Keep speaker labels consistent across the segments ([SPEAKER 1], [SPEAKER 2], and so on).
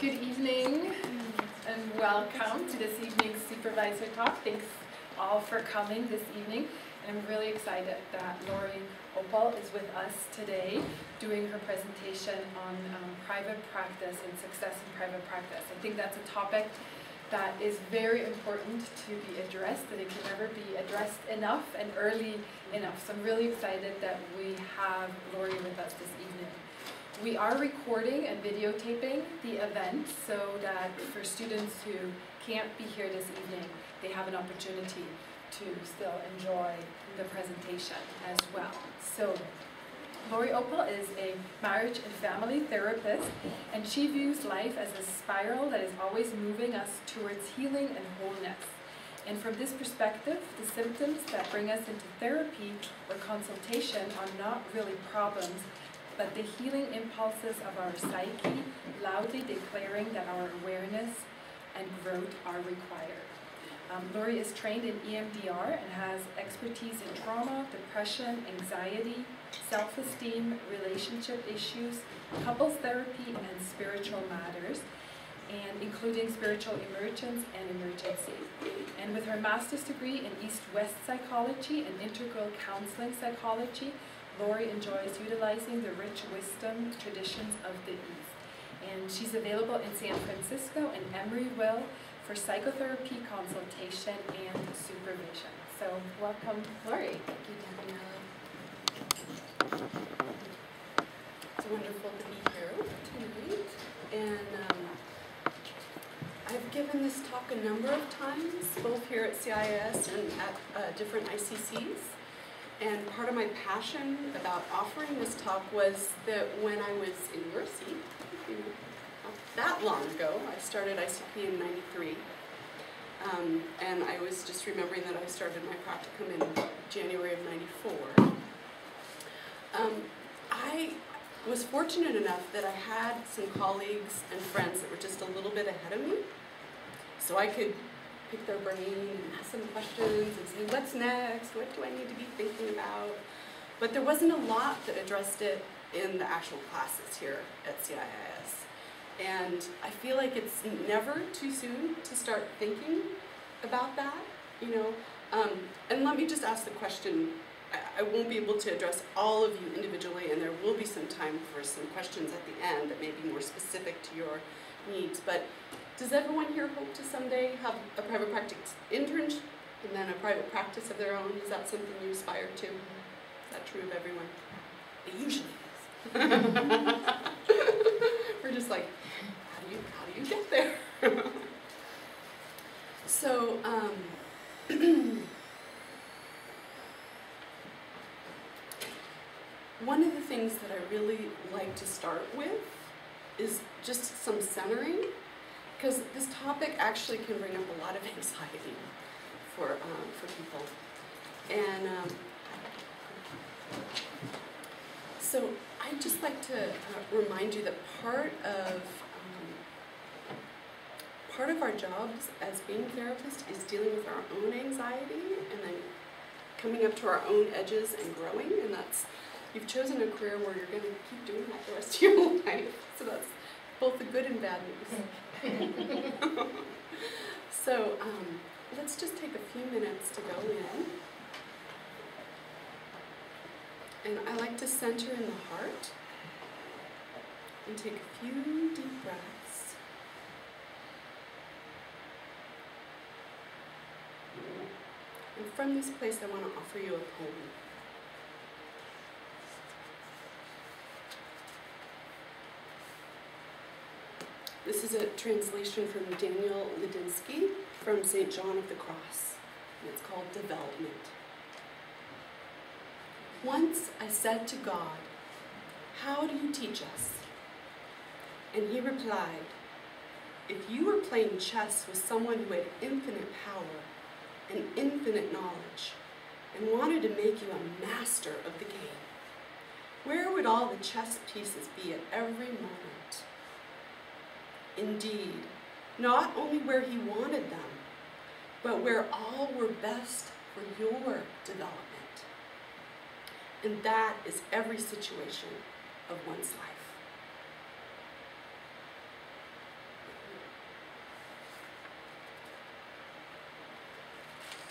[SPEAKER 1] Good evening and welcome to this evening's supervisor talk. Thanks all for coming this evening. And I'm really excited that Lori Opal is with us today doing her presentation on um, private practice and success in private practice. I think that's a topic that is very important to be addressed, that it can never be addressed enough and early enough. So I'm really excited that we have Lori with us this evening. We are recording and videotaping the event so that for students who can't be here this evening, they have an opportunity to still enjoy the presentation as well. So Lori Opal is a marriage and family therapist, and she views life as a spiral that is always moving us towards healing and wholeness. And from this perspective, the symptoms that bring us into therapy or consultation are not really problems, but the healing impulses of our psyche, loudly declaring that our awareness and growth are required. Um, Lori is trained in EMDR and has expertise in trauma, depression, anxiety, self-esteem, relationship issues, couples therapy, and spiritual matters, and including spiritual emergence and emergency. And with her master's degree in East-West psychology and integral counseling psychology, Lori enjoys utilizing the rich wisdom traditions of the East. And she's available in San Francisco and Emeryville for psychotherapy consultation and supervision. So welcome, Lori.
[SPEAKER 2] Thank you, Danielle. It's wonderful to be here tonight. And um, I've given this talk a number of times, both here at CIIS and at uh, different ICCs. And part of my passion about offering this talk was that when I was in your seat, not that long ago, I started ICP in 93. Um, and I was just remembering that I started my practicum in January of 94. Um, I was fortunate enough that I had some colleagues and friends that were just a little bit ahead of me. So I could pick their brain and ask them questions and say, what's next? What do I need to be thinking about? But there wasn't a lot that addressed it in the actual classes here at CIIS. And I feel like it's never too soon to start thinking about that, you know. Um, and let me just ask the question, I, I won't be able to address all of you individually, and there will be some time for some questions at the end that may be more specific to your needs. But does everyone here hope to someday have a private practice internship and then a private practice of their own? Is that something you aspire to? Is that true of everyone? It usually is. We're just like, how do you, how do you get there? so, um, one of the things that I really like to start with is just some centering because this topic actually can bring up a lot of anxiety for, um, for people. And um, so I'd just like to uh, remind you that part of um, part of our jobs as being therapists is dealing with our own anxiety and then coming up to our own edges and growing. And that's you've chosen a career where you're going to keep doing that the rest of your life. So that's both the good and bad news. so um, let's just take a few minutes to go in. And I like to center in the heart and take a few deep breaths. And from this place, I want to offer you a poem. This is a translation from Daniel Ladinsky from St. John of the Cross, and it's called Development. Once I said to God, How do you teach us? And he replied, If you were playing chess with someone who had infinite power and infinite knowledge and wanted to make you a master of the game, where would all the chess pieces be at every moment? Indeed, not only where he wanted them, but where all were best for your development. And that is every situation of one's life.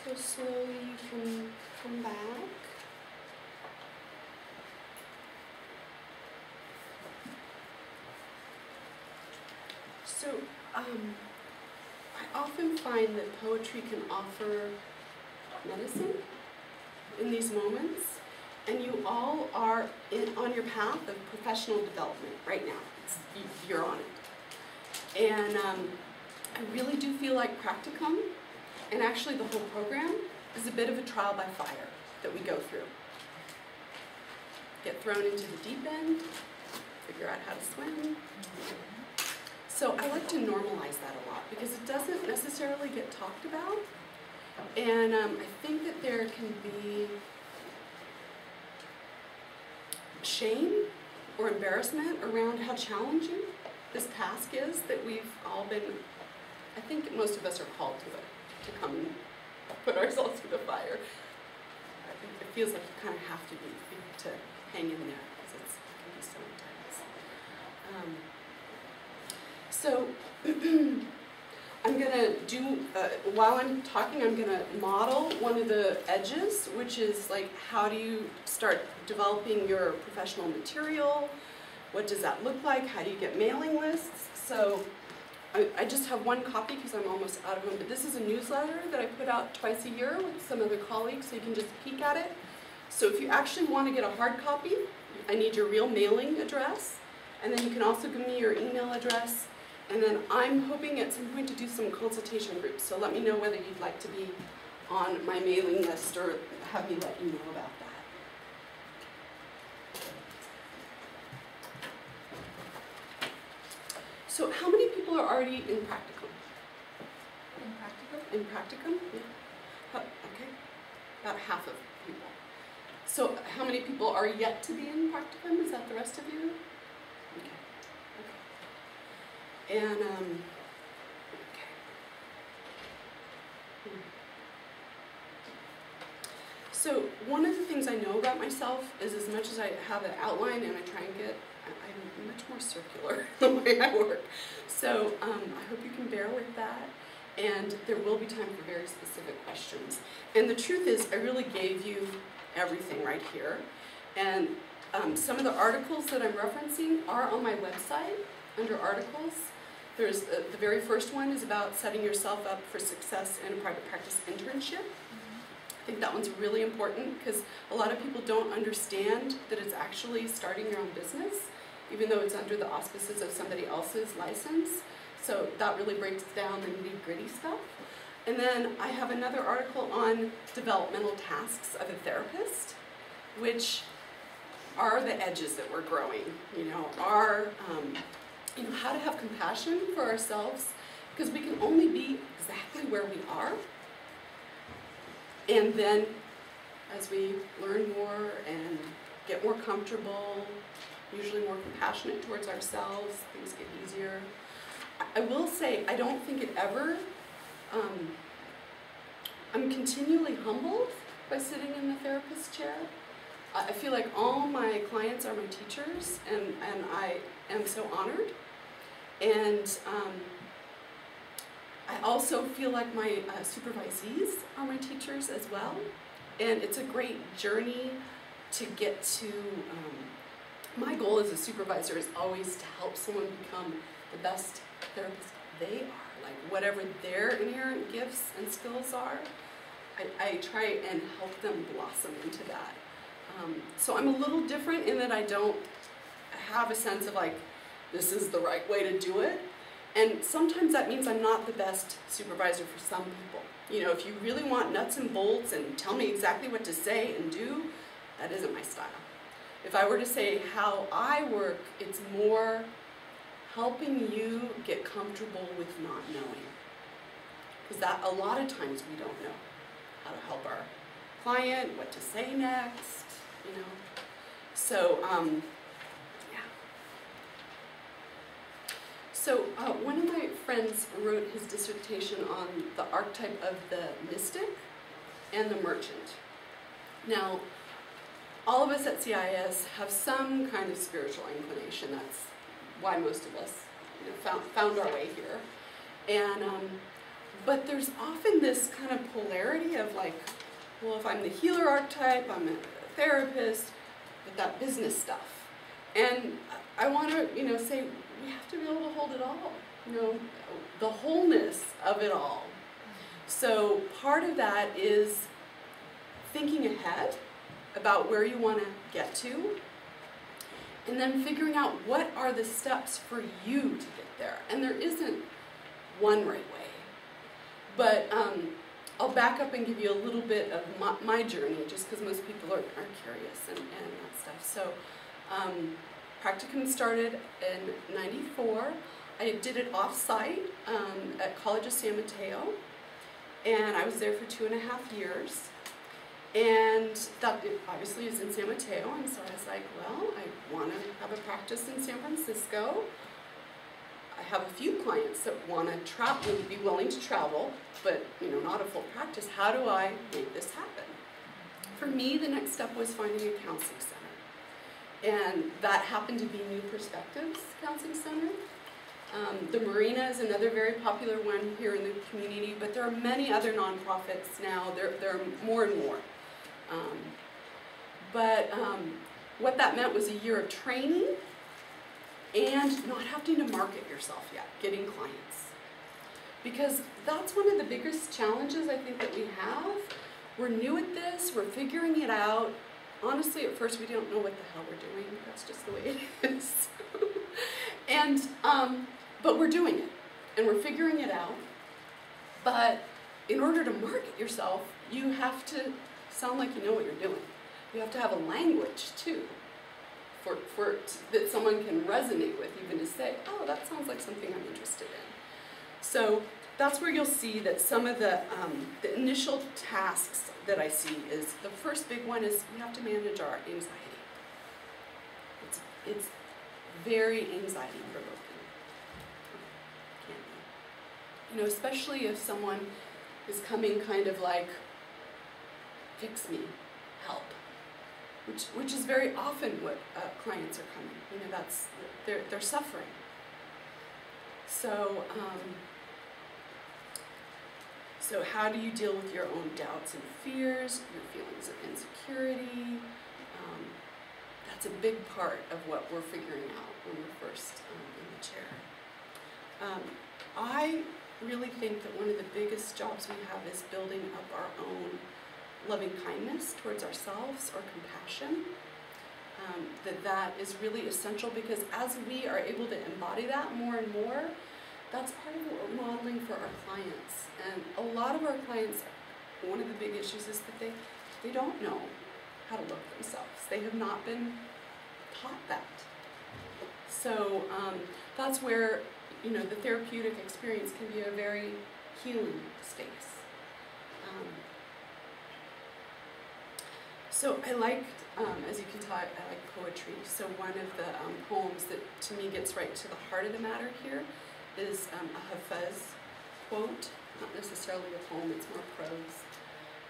[SPEAKER 2] So slowly you can come back. So, um, I often find that poetry can offer medicine in these moments, and you all are in, on your path of professional development right now. It's, you- you're on it. And um, I really do feel like practicum, and actually the whole program, is a bit of a trial by fire that we go through. Get thrown into the deep end, figure out how to swim. So I like to normalize that a lot because it doesn't necessarily get talked about. And um, I think that there can be shame or embarrassment around how challenging this task is that we've all been, I think most of us are called to it, to come put ourselves through the fire. It feels like you kind of have to be, to hang in there because it's, it can be so intense. Um, so I'm gonna do, uh, while I'm talking, I'm gonna model one of the edges, which is like how do you start developing your professional material? What does that look like? How do you get mailing lists? So I, I just have one copy because I'm almost out of them, but this is a newsletter that I put out twice a year with some other colleagues, so you can just peek at it. So if you actually want to get a hard copy, I need your real mailing address, and then you can also give me your email address, and then I'm hoping at some point to do some consultation groups, so let me know whether you'd like to be on my mailing list or have me let you know about that. So how many people are already in practicum?
[SPEAKER 1] In practicum?
[SPEAKER 2] In practicum? Yeah. How- Okay, about half of people. So how many people are yet to be in practicum? Is that the rest of you? And, um, okay. So one of the things I know about myself is as much as I have an outline and I try and get, I'm much more circular the way I work. So um, I hope you can bear with that and there will be time for very specific questions. And the truth is, I really gave you everything right here. And um, some of the articles that I'm referencing are on my website under articles. There's uh, the very first one is about setting yourself up for success in a private practice internship. I think that one's really important because a lot of people don't understand that it's actually starting your own business, even though it's under the auspices of somebody else's license. So that really breaks down the nitty gritty stuff. And then I have another article on developmental tasks of a therapist, which are the edges that we're growing, you know, are, um, you know, how to have compassion for ourselves, because we can only be exactly where we are. And then as we learn more and get more comfortable, usually more compassionate towards ourselves, things get easier. I- will say, I don't think it ever, um, I'm continually humbled by sitting in the therapist chair. I I feel like all my clients are my teachers, and, and I am so honored. And um, I also feel like my uh, supervisees are my teachers as well. And it's a great journey to get to. Um, my goal as a supervisor is always to help someone become the best therapist they are, like whatever their inherent gifts and skills are. I, I try and help them blossom into that. Um, so I'm a little different in that I don't have a sense of like, this is the right way to do it. And sometimes that means I'm not the best supervisor for some people. You know, if you really want nuts and bolts and tell me exactly what to say and do, that isn't my style. If I were to say how I work, it's more helping you get comfortable with not knowing. Because that a lot of times we don't know how to help our client, what to say next, you know. So, um, yeah. So, uh, one of my friends wrote his dissertation on the archetype of the mystic and the merchant. Now, all of us at CIIS have some kind of spiritual inclination. That's why most of us you know, found, found our way here. And um, But there's often this kind of polarity of like, well, if I'm the healer archetype, I'm a therapist, but that business stuff. And I want to, you know, say we have to be able to hold it all, you know, the wholeness of it all. So part of that is thinking ahead about where you want to get to, and then figuring out what are the steps for you to get there. And there isn't one right way. But um, I'll back up and give you a little bit of my, my journey, just because most people are, are curious and, and that stuff. So, um, practicum started in 94. I did it off-site um, at College of San Mateo, and I was there for two and a half years. And that obviously is in San Mateo, and so I was like, well, I want to have a practice in San Francisco. I have a few clients that want to travel, would be willing to travel, but you know, not a full practice. How do I make this happen? For me, the next step was finding a counseling center, and that happened to be New Perspectives Counseling Center. Um, the Marina is another very popular one here in the community, but there are many other nonprofits now. There, there are more and more. Um, but um, what that meant was a year of training and not having to market yourself yet, getting clients. Because that's one of the biggest challenges I think that we have. We're new at this, we're figuring it out. Honestly, at first we don't know what the hell we're doing. That's just the way it is. and, um, but we're doing it, and we're figuring it out. But in order to market yourself, you have to sound like you know what you're doing. You have to have a language too for, for that someone can resonate with, even to say, oh, that sounds like something I'm interested in. So that's where you'll see that some of the, um, the initial tasks that I see is the first big one is we have to manage our anxiety. It's, it's very anxiety provoking. You know, especially if someone is coming kind of like, fix me, help which, which is very often what uh, clients are coming. You know, that's, they're, they're suffering. So, um, so how do you deal with your own doubts and fears, your feelings of insecurity? Um, that's a big part of what we're figuring out when we're first um, in the chair. Um, I really think that one of the biggest jobs we have is building up our own loving kindness towards ourselves or compassion. Um, that that is really essential because as we are able to embody that more and more, that's part of what we're modeling for our clients. And a lot of our clients, one of the big issues is that they, they don't know how to love themselves. They have not been taught that. So um, that's where you know the therapeutic experience can be a very healing space. Um, so I like, um, as you can tell, I, I, like poetry. So one of the um, poems that to me gets right to the heart of the matter here is um, a Hafez quote, not necessarily a poem, it's more prose.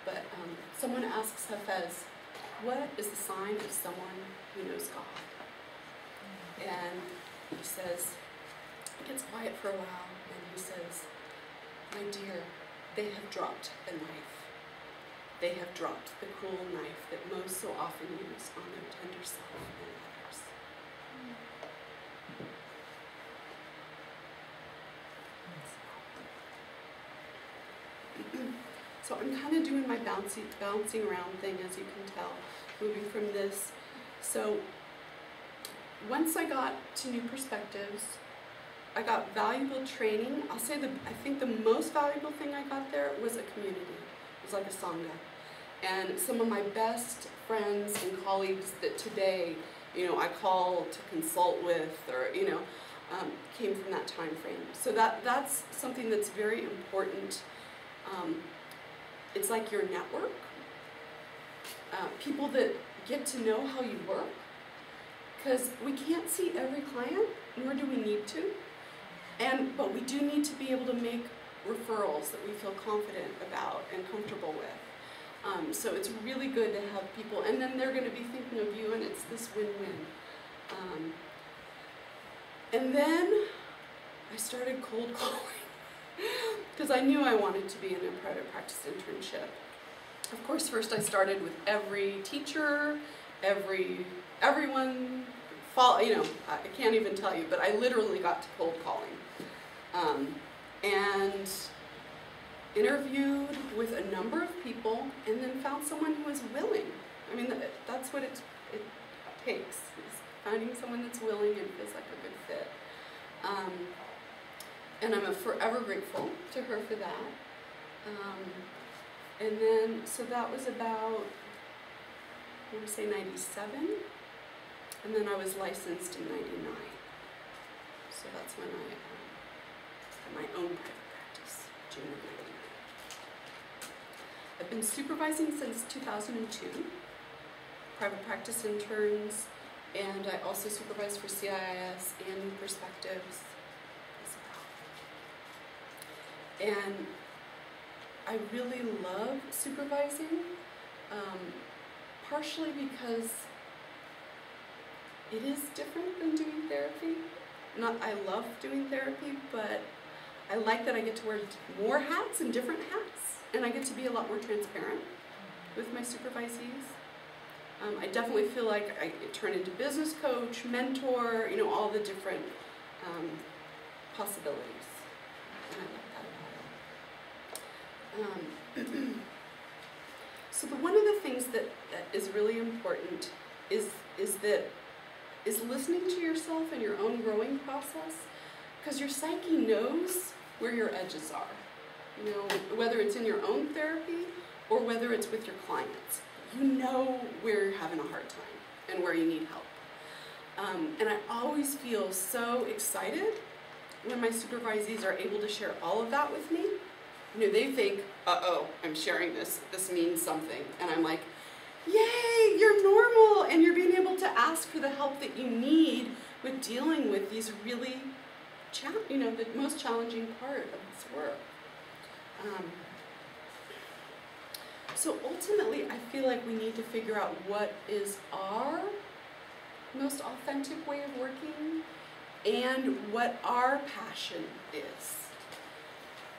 [SPEAKER 2] But um, someone asks Hafez, what is the sign of someone who knows God? And he says, he gets quiet for a while, and he says, my dear, they have dropped the knife they have dropped the cruel knife that most so often use on their tender self and others. So I'm kind of doing my bouncy, bouncing around thing, as you can tell, moving from this. So once I got to New Perspectives, I got valuable training. I'll say the I think the most valuable thing I got there was a community. It was like a sangha. And some of my best friends and colleagues that today, you know, I call to consult with or, you know, um, came from that time frame. So that, that's something that's very important. Um, it's like your network. Uh, people that get to know how you work. Because we can't see every client, nor do we need to. And, but we do need to be able to make referrals that we feel confident about and comfortable with. Um, so it's really good to have people, and then they're going to be thinking of you, and it's this win-win. Um, and then I started cold calling. Because I knew I wanted to be in a private practice internship. Of course, first I started with every teacher, every everyone. Fall, you know, I can't even tell you, but I literally got to cold calling, um, and interviewed with a number of people, and then found someone who was willing. I mean, that's what it, it takes: is finding someone that's willing and feels like a good fit. Um, and I'm forever grateful to her for that. Um, and then, so that was about, I want to say 97. And then I was licensed in 99. So that's when I um, had my own private practice, June of 99. I've been supervising since 2002, private practice interns, and I also supervise for CIIS and Perspectives And I really love supervising, um, partially because it is different than doing therapy. Not I love doing therapy, but I like that I get to wear more hats and different hats, and I get to be a lot more transparent with my supervisees. Um, I definitely feel like I turn into business coach, mentor, you know, all the different um, possibilities. And I like um, so the, one of the things that, that is really important is, is that is listening to yourself and your own growing process because your psyche knows where your edges are. You know, whether it's in your own therapy or whether it's with your clients. You know where you're having a hard time and where you need help. Um, and I always feel so excited when my supervisees are able to share all of that with me you know, they think, uh-oh, I'm sharing this, this means something. And I'm like, yay, you're normal, and you're being able to ask for the help that you need with dealing with these really, you know, the most challenging part of this work. Um, so ultimately, I feel like we need to figure out what is our most authentic way of working and what our passion is.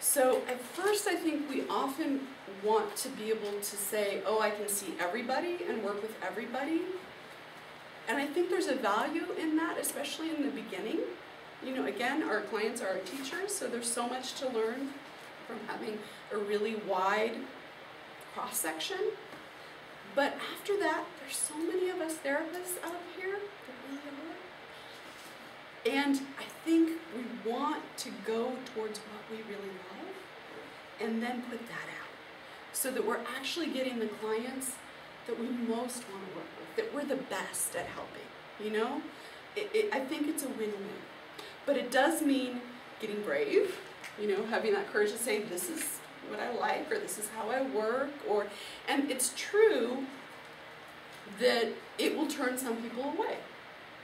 [SPEAKER 2] So at first I think we often want to be able to say, oh, I can see everybody and work with everybody. And I think there's a value in that, especially in the beginning. You know, again, our clients are our teachers, so there's so much to learn from having a really wide cross-section. But after that, there's so many of us therapists out here, there really. And I think we want to go towards what we really love and then put that out so that we're actually getting the clients that we most want to work with, that we're the best at helping, you know? It, it, I think it's a win-win. But it does mean getting brave, you know, having that courage to say, this is what I like, or this is how I work, or, and it's true that it will turn some people away.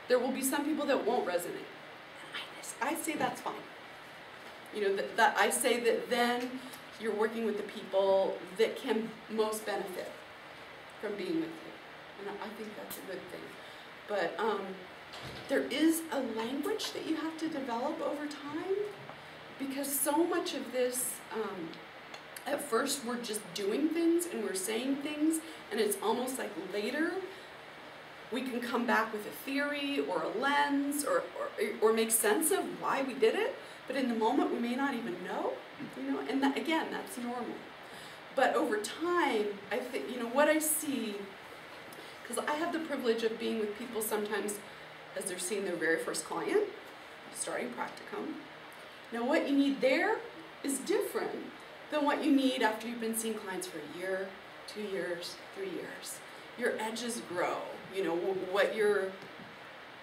[SPEAKER 2] There will be some people that won't resonate. I, say that's fine. You know, that, that I say that then you're working with the people that can most benefit from being with you. And I think that's a good thing. But um, there is a language that you have to develop over time because so much of this, um, at first we're just doing things and we're saying things and it's almost like later we can come back with a theory or a lens or, or, or make sense of why we did it, but in the moment we may not even know you know, and that, again, that's normal. But over time, I think, you know, what I see, because I have the privilege of being with people sometimes as they're seeing their very first client, starting practicum. Now what you need there is different than what you need after you've been seeing clients for a year, two years, three years. Your edges grow, you know, what you're,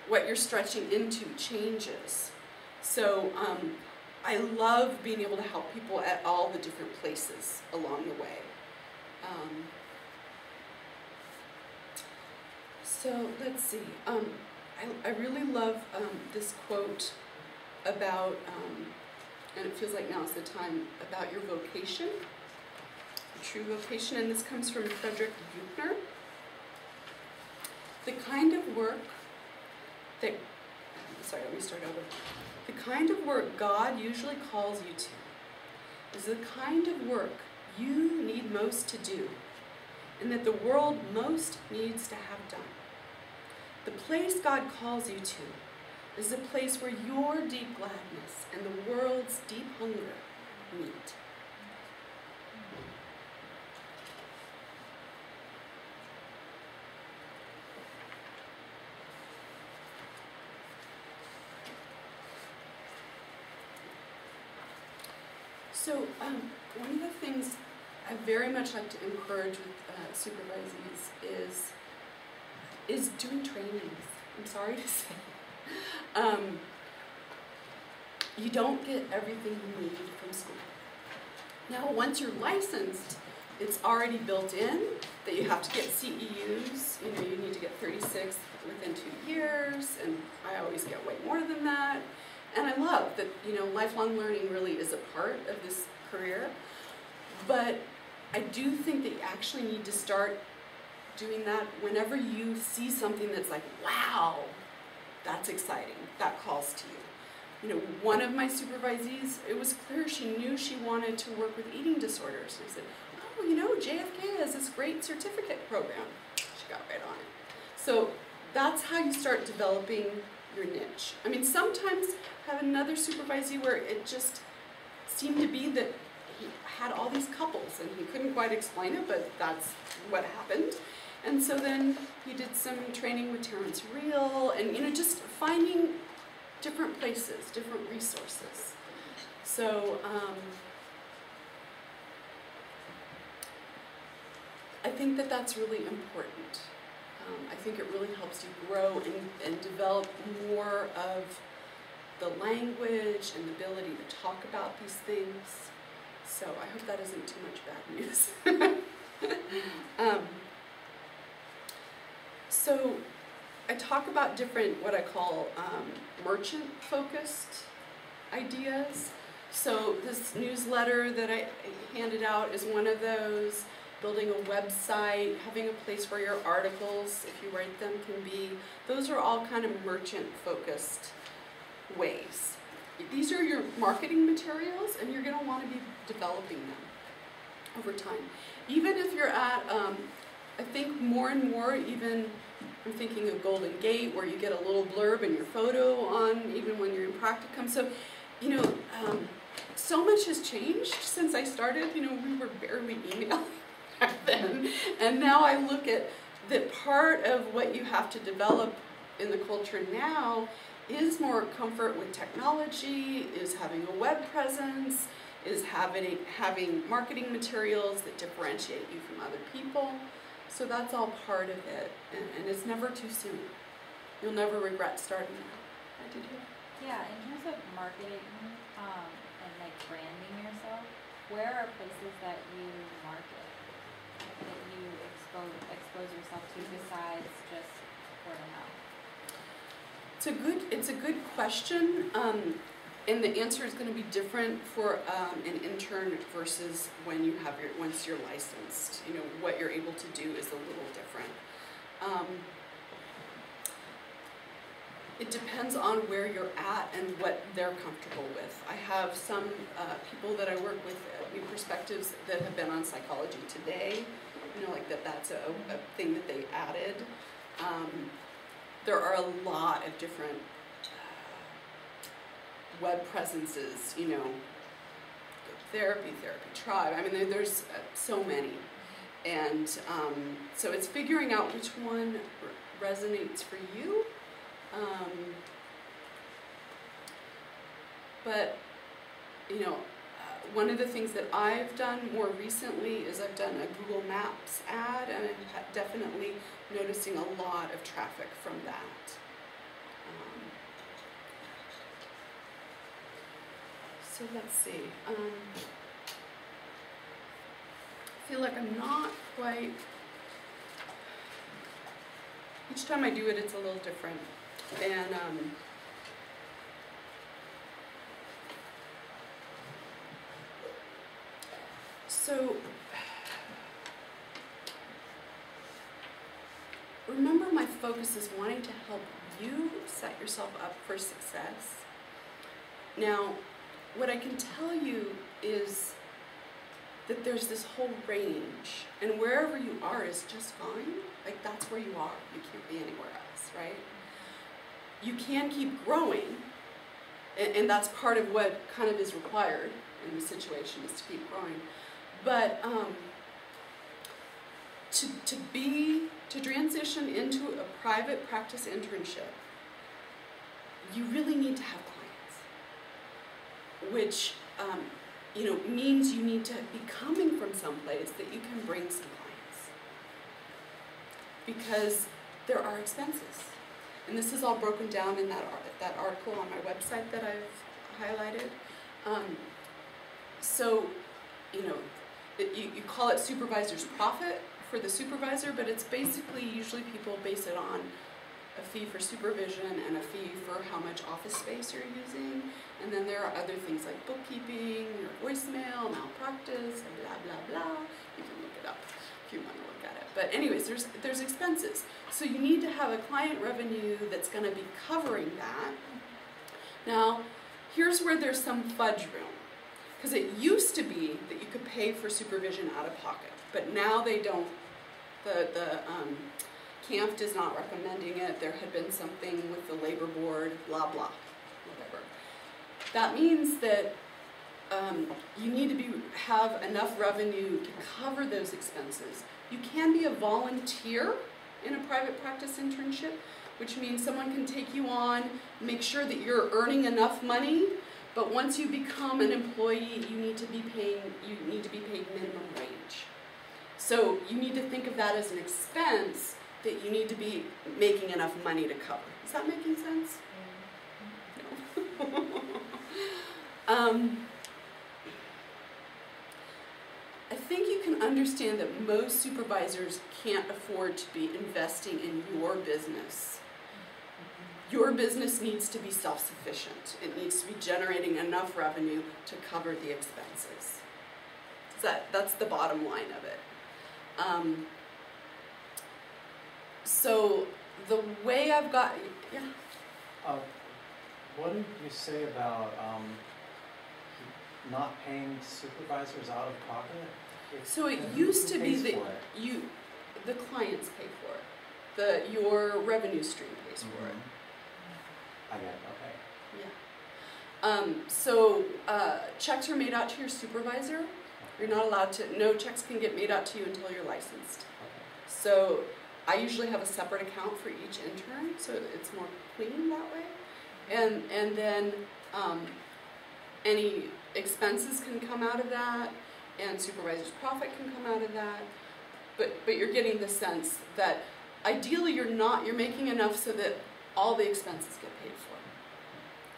[SPEAKER 2] what you're stretching into changes. So um, I love being able to help people at all the different places along the way. Um, so let's see. Um, I, I really love um, this quote about, um, and it feels like now is the time, about your vocation, true vocation, and this comes from Frederick Buechner. The kind of work that, sorry, let me start over the kind of work God usually calls you to is the kind of work you need most to do and that the world most needs to have done. The place God calls you to is a place where your deep gladness and the world's deep hunger meet. So, um, one of the things I very much like to encourage with uh, supervisees is is doing trainings. I'm sorry to say. Um, you don't get everything you need from school. Now, once you're licensed, it's already built in that you have to get CEUs. You know, you need to get 36 within two years, and I always get way more than that. And I love that, you know, lifelong learning really is a part of this career. But I do think that you actually need to start doing that whenever you see something that's like, wow, that's exciting, that calls to you. You know, one of my supervisees, it was clear she knew she wanted to work with eating disorders. I said, oh, you know, JFK has this great certificate program. She got right on it. So that's how you start developing your niche. I mean, sometimes have another supervisee where it just seemed to be that he had all these couples and he couldn't quite explain it, but that's what happened. And so then he did some training with Terrence Real and, you know, just finding different places, different resources. So, um, I think that that's really important. Um, I think it really helps you grow and, and develop more of the language and the ability to talk about these things. So I hope that isn't too much bad news. um, so I talk about different, what I call um, merchant-focused ideas. So this newsletter that I handed out is one of those. Building a website, having a place where your articles, if you write them, can be. Those are all kind of merchant-focused ways. These are your marketing materials, and you're going to want to be developing them over time. Even if you're at, um, I think more and more, even I'm thinking of Golden Gate, where you get a little blurb in your photo on, even when you're in practicum. So, you know, um, so much has changed since I started. You know, we were barely emailing back then, and now I look at that part of what you have to develop in the culture now is more comfort with technology, is having a web presence, is having, having marketing materials that differentiate you from other people. So that's all part of it, and, and it's never too soon. You'll never regret starting. I did hear.
[SPEAKER 3] Yeah, in terms of marketing um, and like branding yourself, where are places that you market, that you expose yourself to besides just word of mouth?
[SPEAKER 2] It's a good, it's a good question, um, and the answer is going to be different for um, an intern versus when you have your once you're licensed. You know what you're able to do is a little different. Um, it depends on where you're at and what they're comfortable with. I have some uh, people that I work with, uh, new perspectives that have been on Psychology Today. You know, like that. That's a, a thing that they added. Um, there are a lot of different uh, web presences, you know, therapy, therapy tribe. I mean, there, there's uh, so many. And um, so it's figuring out which one resonates for you. Um, but, you know, one of the things that I've done more recently is I've done a Google Maps ad, and I'm definitely noticing a lot of traffic from that. Um, so let's see. Um, I feel like I'm not quite. Each time I do it, it's a little different. And um, so remember my focus is wanting to help you set yourself up for success. Now, what I can tell you is that there's this whole range, and wherever you are is just fine. Like that's where you are. You can't be anywhere else, right? You can keep growing, and, and that's part of what kind of is required in the situation is to keep growing. But um, to to be to transition into a private practice internship, you really need to have clients, which um, you know means you need to be coming from someplace that you can bring some clients, because there are expenses, and this is all broken down in that that article on my website that I've highlighted. Um, so, you know, you, you call it supervisor's profit for the supervisor, but it's basically usually people base it on a fee for supervision and a fee for how much office space you're using. And then there are other things like bookkeeping, your voicemail, malpractice, and blah blah blah. You can look it up if you want to look at it. But anyways, there's there's expenses. So you need to have a client revenue that's going to be covering that. Now, here's where there's some fudge room. Because it used to be that you could pay for supervision out of pocket, but now they don't. The the um, is not recommending it. There had been something with the labor board, blah blah, whatever. That means that um, you need to be have enough revenue to cover those expenses. You can be a volunteer in a private practice internship, which means someone can take you on, make sure that you're earning enough money but once you become an employee, you need to be paying, you need to be paid minimum wage. So you need to think of that as an expense that you need to be making enough money to cover. Is that making sense? No. um, I think you can understand that most supervisors can't afford to be investing in your business your business needs to be self-sufficient. It needs to be generating enough revenue to cover the expenses. So that, that's the bottom line of it. Um, so the way I've got, yeah,
[SPEAKER 4] Uh, what did you say about, um, not paying supervisors out of pocket? If-
[SPEAKER 2] So it used to be that you, the clients pay for it. The, your revenue stream pays for it.
[SPEAKER 4] I get it, okay.
[SPEAKER 2] Yeah. Um, so uh, checks are made out to your supervisor. You're not allowed to, no checks can get made out to you until you're licensed.
[SPEAKER 4] Okay.
[SPEAKER 2] So I usually have a separate account for each intern, so it's more clean that way. And and then um, any expenses can come out of that, and supervisor's profit can come out of that. But but you're getting the sense that ideally you're not you're making enough so that all the expenses get.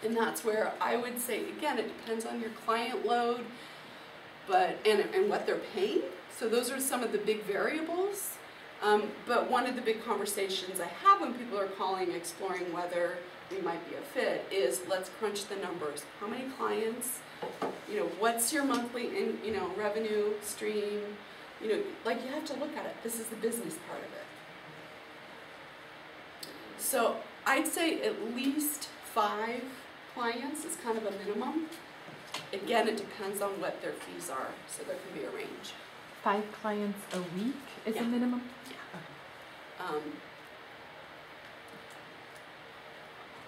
[SPEAKER 2] And that's where I would say again it depends on your client load, but and and what they're paying. So those are some of the big variables. Um, but one of the big conversations I have when people are calling, exploring whether we might be a fit, is let's crunch the numbers. How many clients? You know, what's your monthly in, you know revenue stream? You know, like you have to look at it. This is the business part of it. So I'd say at least five clients is kind of a minimum. Again, it depends on what their fees are, so there can be a range.
[SPEAKER 1] Five clients a week is
[SPEAKER 2] Yeah.
[SPEAKER 1] a minimum?
[SPEAKER 2] Um,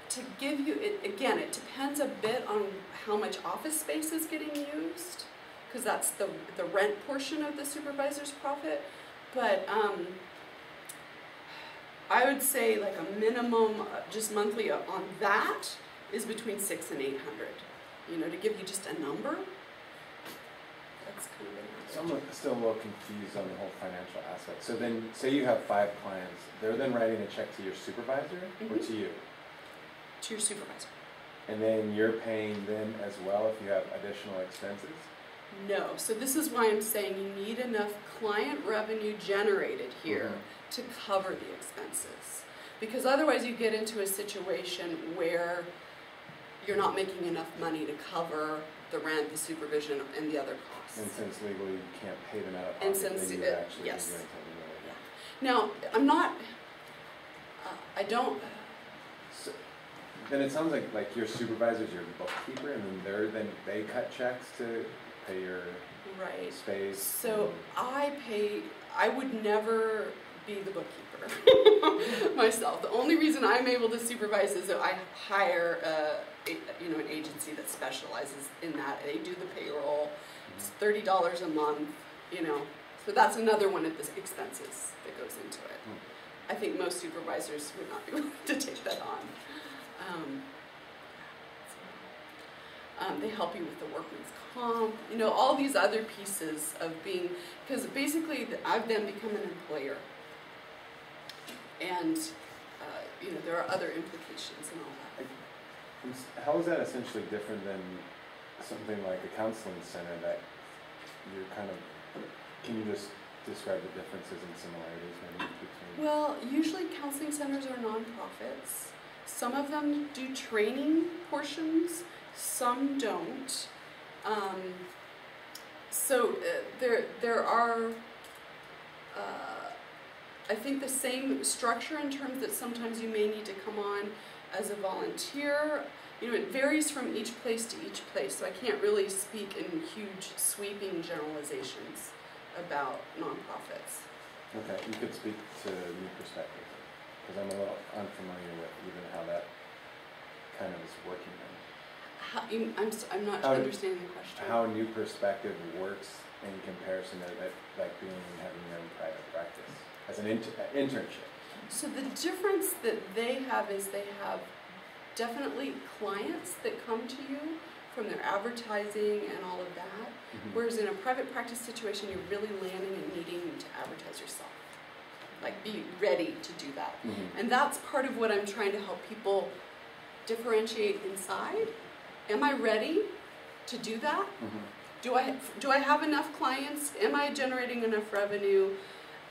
[SPEAKER 2] to give you, it, again, it depends a bit on how much office space is getting used, because that's the, the rent portion of the supervisor's profit. But um, I would say like a minimum, uh, just monthly on that is between six and eight hundred. You know, to give you just a number. That's kind of an
[SPEAKER 5] So I'm still a little confused on the whole financial aspect. So then, say you have five clients, they're then writing a check to your supervisor or
[SPEAKER 2] Mhm.
[SPEAKER 5] to you?
[SPEAKER 2] To your supervisor.
[SPEAKER 5] And then you're paying them as well if you have additional expenses?
[SPEAKER 2] No, so this is why I'm saying you need enough client revenue generated here to cover the expenses. Because otherwise you get into a situation where you're not making enough money to cover the rent, the supervision, and the other costs.
[SPEAKER 5] And since legally you can't pay them out of
[SPEAKER 2] And
[SPEAKER 5] pocket, then
[SPEAKER 2] since
[SPEAKER 5] you
[SPEAKER 2] it-
[SPEAKER 5] would actually be
[SPEAKER 2] yes.
[SPEAKER 5] something really.
[SPEAKER 2] Now, I'm not, uh, I don't,
[SPEAKER 5] So, then it sounds like, like your supervisor's your bookkeeper and then they're, then they cut checks to pay your
[SPEAKER 2] Right.
[SPEAKER 5] space.
[SPEAKER 2] So I pay, I would never be the bookkeeper myself. The only reason I'm able to supervise is that I hire a, you know, an agency that specializes in that. They do the payroll, it's thirty dollars a month, you know. So that's another one of the expenses that goes into it. I think most supervisors would not be willing to take that on. Um, um, they help you with the workman's comp, you know, all these other pieces of being, because basically I've then become an employer. And, uh, you know, there are other implications and all that.
[SPEAKER 5] How is that essentially different than something like a counseling center that you're kind of, can you just describe the differences and similarities maybe between?
[SPEAKER 2] Well, usually counseling centers are nonprofits. Some of them do training portions, some don't. Um, so uh, there, there are, uh, I think the same structure in terms that sometimes you may need to come on as a volunteer. You know, it varies from each place to each place, so I can't really speak in huge sweeping generalizations about nonprofits.
[SPEAKER 5] Okay, you could speak to new perspective, because I'm a little unfamiliar with even how that kind of is working then.
[SPEAKER 2] How, I'm, I'm not
[SPEAKER 5] How-
[SPEAKER 2] understanding the question.
[SPEAKER 5] How a new perspective works in comparison to that, like being, having your own private practice, as an inter- uh, internship.
[SPEAKER 2] So the difference that they have is they have definitely clients that come to you from their advertising and all of that.
[SPEAKER 5] Mhm.
[SPEAKER 2] Whereas in a private practice situation, you're really landing and needing to advertise yourself. Like be ready to do that.
[SPEAKER 5] Mhm.
[SPEAKER 2] And that's part of what I'm trying to help people differentiate inside. Am I ready to do that?
[SPEAKER 5] Mhm.
[SPEAKER 2] Do I, do I have enough clients? Am I generating enough revenue?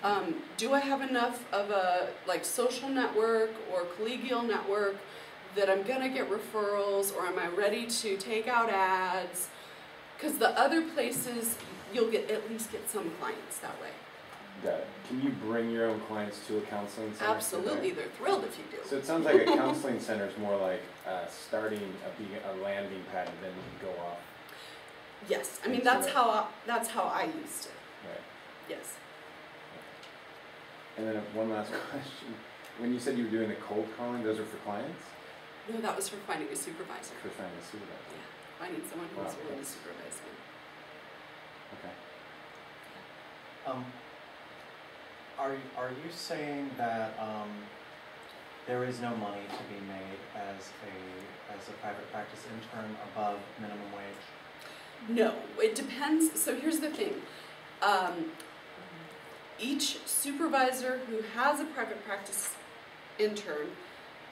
[SPEAKER 2] Um, do I have enough of a like social network or collegial network that I'm gonna get referrals or am I ready to take out ads? Because the other places, you'll get, at least get some clients that way.
[SPEAKER 5] Got it. Can you bring your own clients to a counseling center?
[SPEAKER 2] Absolutely, they're thrilled if you do.
[SPEAKER 5] So it sounds like a counseling center is more like uh, starting a, a landing pad and then you go off.
[SPEAKER 2] Yes, I mean, that's how, I- that's how I used it,
[SPEAKER 5] Right.
[SPEAKER 2] yes.
[SPEAKER 5] And then one last question. When you said you were doing the cold calling, those are for clients?
[SPEAKER 2] No, that was for finding a supervisor.
[SPEAKER 5] For finding a supervisor?
[SPEAKER 2] Yeah, finding someone who was
[SPEAKER 5] Wow.
[SPEAKER 2] willing to supervise me.
[SPEAKER 5] Okay.
[SPEAKER 4] Um, are, are you saying that, um, there is no money to be made as a, as a private practice intern above minimum wage?
[SPEAKER 2] No, it depends. So here's the thing. Um, each supervisor who has a private practice intern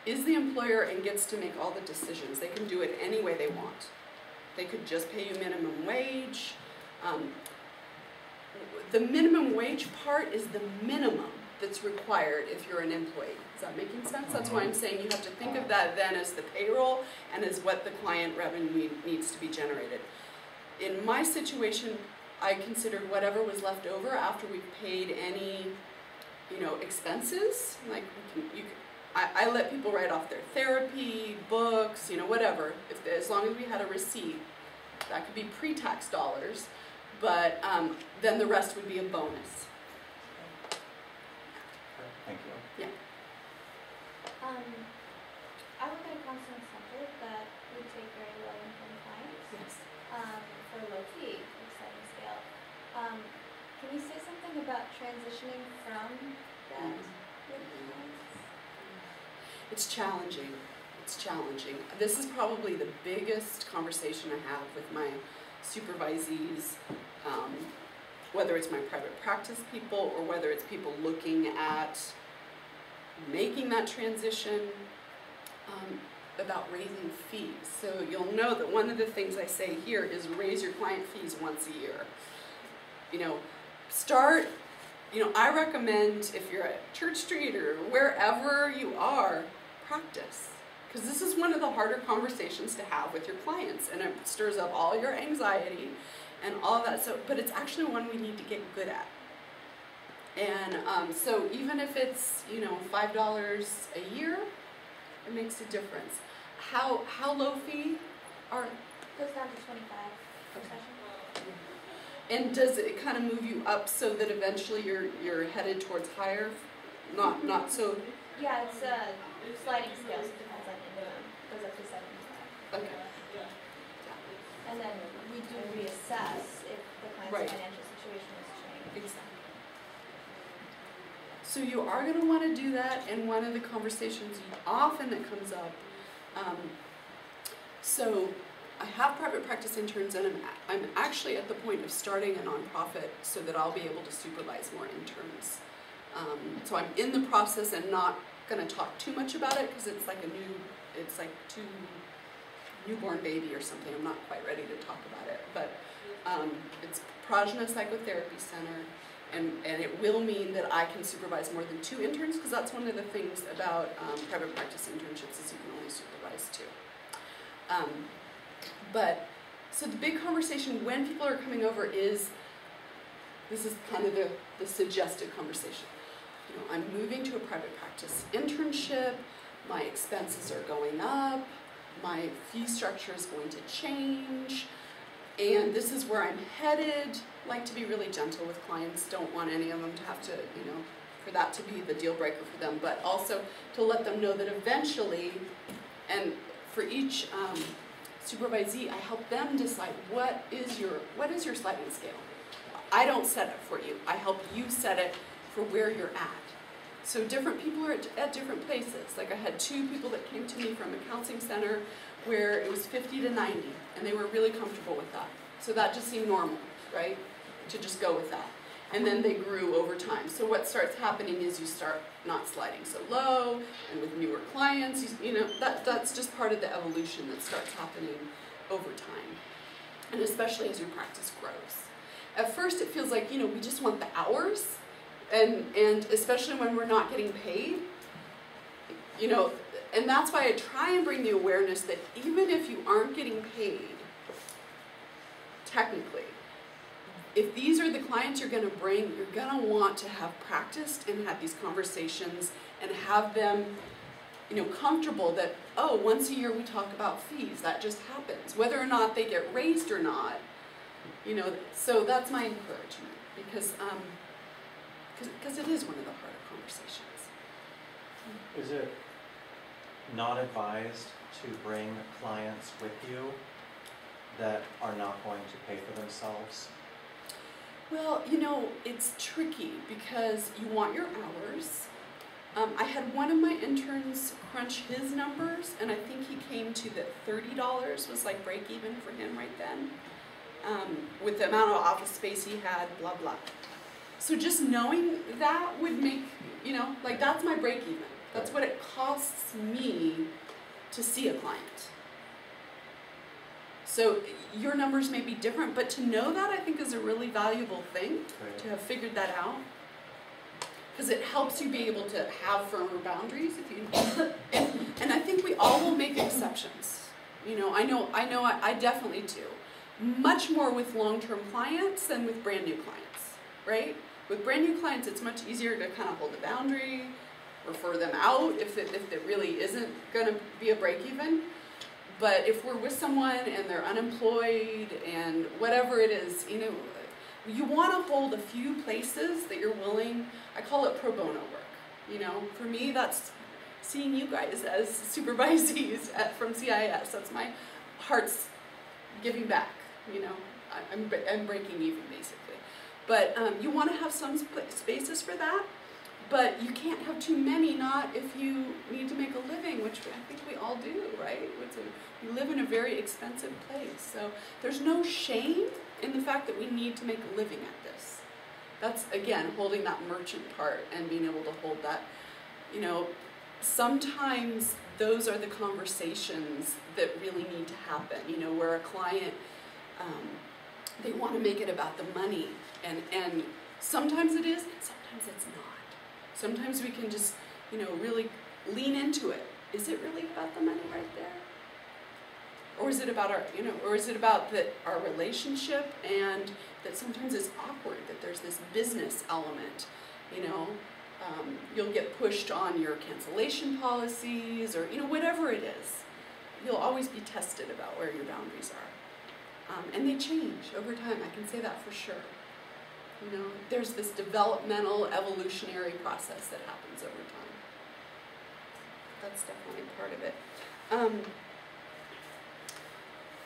[SPEAKER 2] is the employer and gets to make all the decisions. They can do it any way they want. They could just pay you minimum wage. Um, the minimum wage part is the minimum that's required if you're an employee. Is that making sense? That's why I'm saying you have to think of that then as the payroll and as what the client revenue needs to be generated. In my situation, I considered whatever was left over after we paid any, you know, expenses. Like we can, you can, I, I let people write off their therapy, books, you know, whatever. If as long as we had a receipt, that could be pre-tax dollars, but um, then the rest would be a bonus.
[SPEAKER 4] Thank you.
[SPEAKER 6] Um, I work at a counseling center that we take very low income clients,
[SPEAKER 2] Yes.
[SPEAKER 6] um, for low fee, exciting scale. Um, can you say something about transitioning from that?
[SPEAKER 2] It's challenging. It's challenging. This is probably the biggest conversation I have with my supervisees, um, whether it's my private practice people or whether it's people looking at making that transition um, about raising fees. So you'll know that one of the things I say here is raise your client fees once a year. You know, start you know, I recommend if you're at Church Street or wherever you are, practice. Because this is one of the harder conversations to have with your clients, and it stirs up all your anxiety and all that. So, but it's actually one we need to get good at. And um, so, even if it's you know five dollars a year, it makes a difference. How how low fee are
[SPEAKER 6] Goes down to twenty-five per session.
[SPEAKER 2] And does it kind of move you up so that eventually you're, you're headed towards higher? Not, not so,
[SPEAKER 6] Yeah, it's a sliding scale, it depends on income, goes up to seventy-five.
[SPEAKER 2] okay. Yeah.
[SPEAKER 6] And then we do reassess if the client's
[SPEAKER 2] Right.
[SPEAKER 6] financial situation has changed.
[SPEAKER 2] Exactly. So you are going to want to do that, and one of the conversations often that comes up. Um, so I have private practice interns, and I'm, I'm actually at the point of starting a nonprofit so that I'll be able to supervise more interns. Um, so I'm in the process and not going to talk too much about it because it's like a new, it's like two newborn baby or something. I'm not quite ready to talk about it, but um, it's Prajna Psychotherapy Center, and, and it will mean that I can supervise more than two interns, because that's one of the things about um, private practice internships is you can only supervise two. Um, but, so the big conversation when people are coming over is, this is kind of the, the suggested conversation. You know, I'm moving to a private practice internship, my expenses are going up, my fee structure is going to change, and this is where I'm headed. Like to be really gentle with clients, don't want any of them to have to, you know, for that to be the deal breaker for them, but also to let them know that eventually, and for each um, supervisee, I help them decide what is your what is your sliding scale. I don't set it for you. I help you set it for where you're at. So different people are at, at different places. Like I had two people that came to me from a counseling center where it was 50 to 90, and they were really comfortable with that. So that just seemed normal, right? To just go with that. And then they grew over time. So what starts happening is you start not sliding so low, and with newer clients, you, you know, that, that's just part of the evolution that starts happening over time. And especially as your practice grows. At first it feels like, you know, we just want the hours, and, and especially when we're not getting paid, you know, and that's why I try and bring the awareness that even if you aren't getting paid, technically, if these are the clients you're going to bring, you're going to want to have practiced and had these conversations and have them, you know, comfortable that oh, once a year we talk about fees. That just happens, whether or not they get raised or not. You know, so that's my encouragement because um, because it is one of the harder conversations.
[SPEAKER 4] Is it not advised to bring clients with you that are not going to pay for themselves?
[SPEAKER 2] Well, you know, it's tricky because you want your hours. Um, I had one of my interns crunch his numbers, and I think he came to that thirty dollars was like break even for him right then, um, with the amount of office space he had, blah blah. So just knowing that would make you know, like that's my break even. That's what it costs me to see a client. So your numbers may be different, but to know that I think is a really valuable thing to have figured that out. Because it helps you be able to have firmer boundaries if you and, and I think we all will make exceptions. You know, I know I know I, I definitely do. Much more with long-term clients than with brand new clients, right? With brand new clients, it's much easier to kind of hold a boundary, refer them out if it, if it really isn't going to be a break even. But if we're with someone and they're unemployed and whatever it is, you know, you want to hold a few places that you're willing. I call it pro bono work. You know, for me, that's seeing you guys as supervisees at, from CIIS. That's my heart's giving back. You know, I'm, I'm breaking even basically. But um, you want to have some sp- spaces for that. But you can't have too many, not if you need to make a living, which I think we all do, right? A, we live in a very expensive place. So there's no shame in the fact that we need to make a living at this. That's, again, holding that merchant part and being able to hold that. You know, sometimes those are the conversations that really need to happen, you know, where a client, um, they want to make it about the money. And, and sometimes it is, sometimes it's not. Sometimes we can just, you know, really lean into it. Is it really about the money right there? Or is it about our, you know, or is it about that our relationship and that sometimes it's awkward that there's this business element, you know? Um, you'll get pushed on your cancellation policies or, you know, whatever it is. You'll always be tested about where your boundaries are. Um, and they change over time, I can say that for sure. You know, there's this developmental, evolutionary process that happens over time. That's definitely part of it. Um,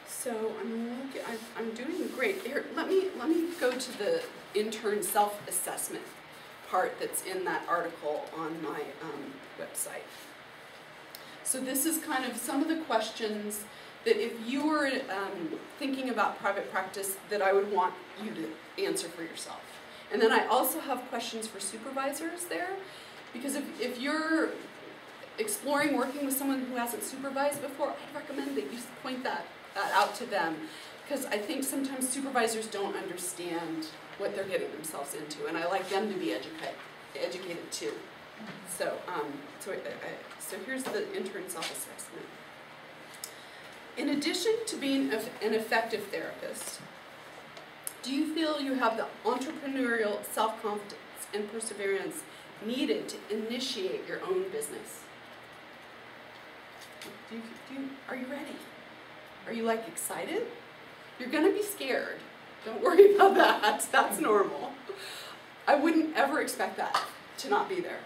[SPEAKER 2] so I'm looking, I'm, doing great. Here, let me let me go to the intern self-assessment part that's in that article on my um, website. So this is kind of some of the questions that if you were um, thinking about private practice that I would want you to answer for yourself. And then I also have questions for supervisors there, because if, if you're exploring working with someone who hasn't supervised before, I'd recommend that you point that, that out to them, because I think sometimes supervisors don't understand what they're getting themselves into, and I like them to be educated, educated too. So, um, so, I, I, so here's the intern self-assessment. In addition to being an effective therapist, do you feel you have the entrepreneurial self-confidence and perseverance needed to initiate your own business? Do you, do you, are you ready? Are you like excited? You're gonna be scared. Don't worry about that. That's normal. I wouldn't ever expect that to not be there.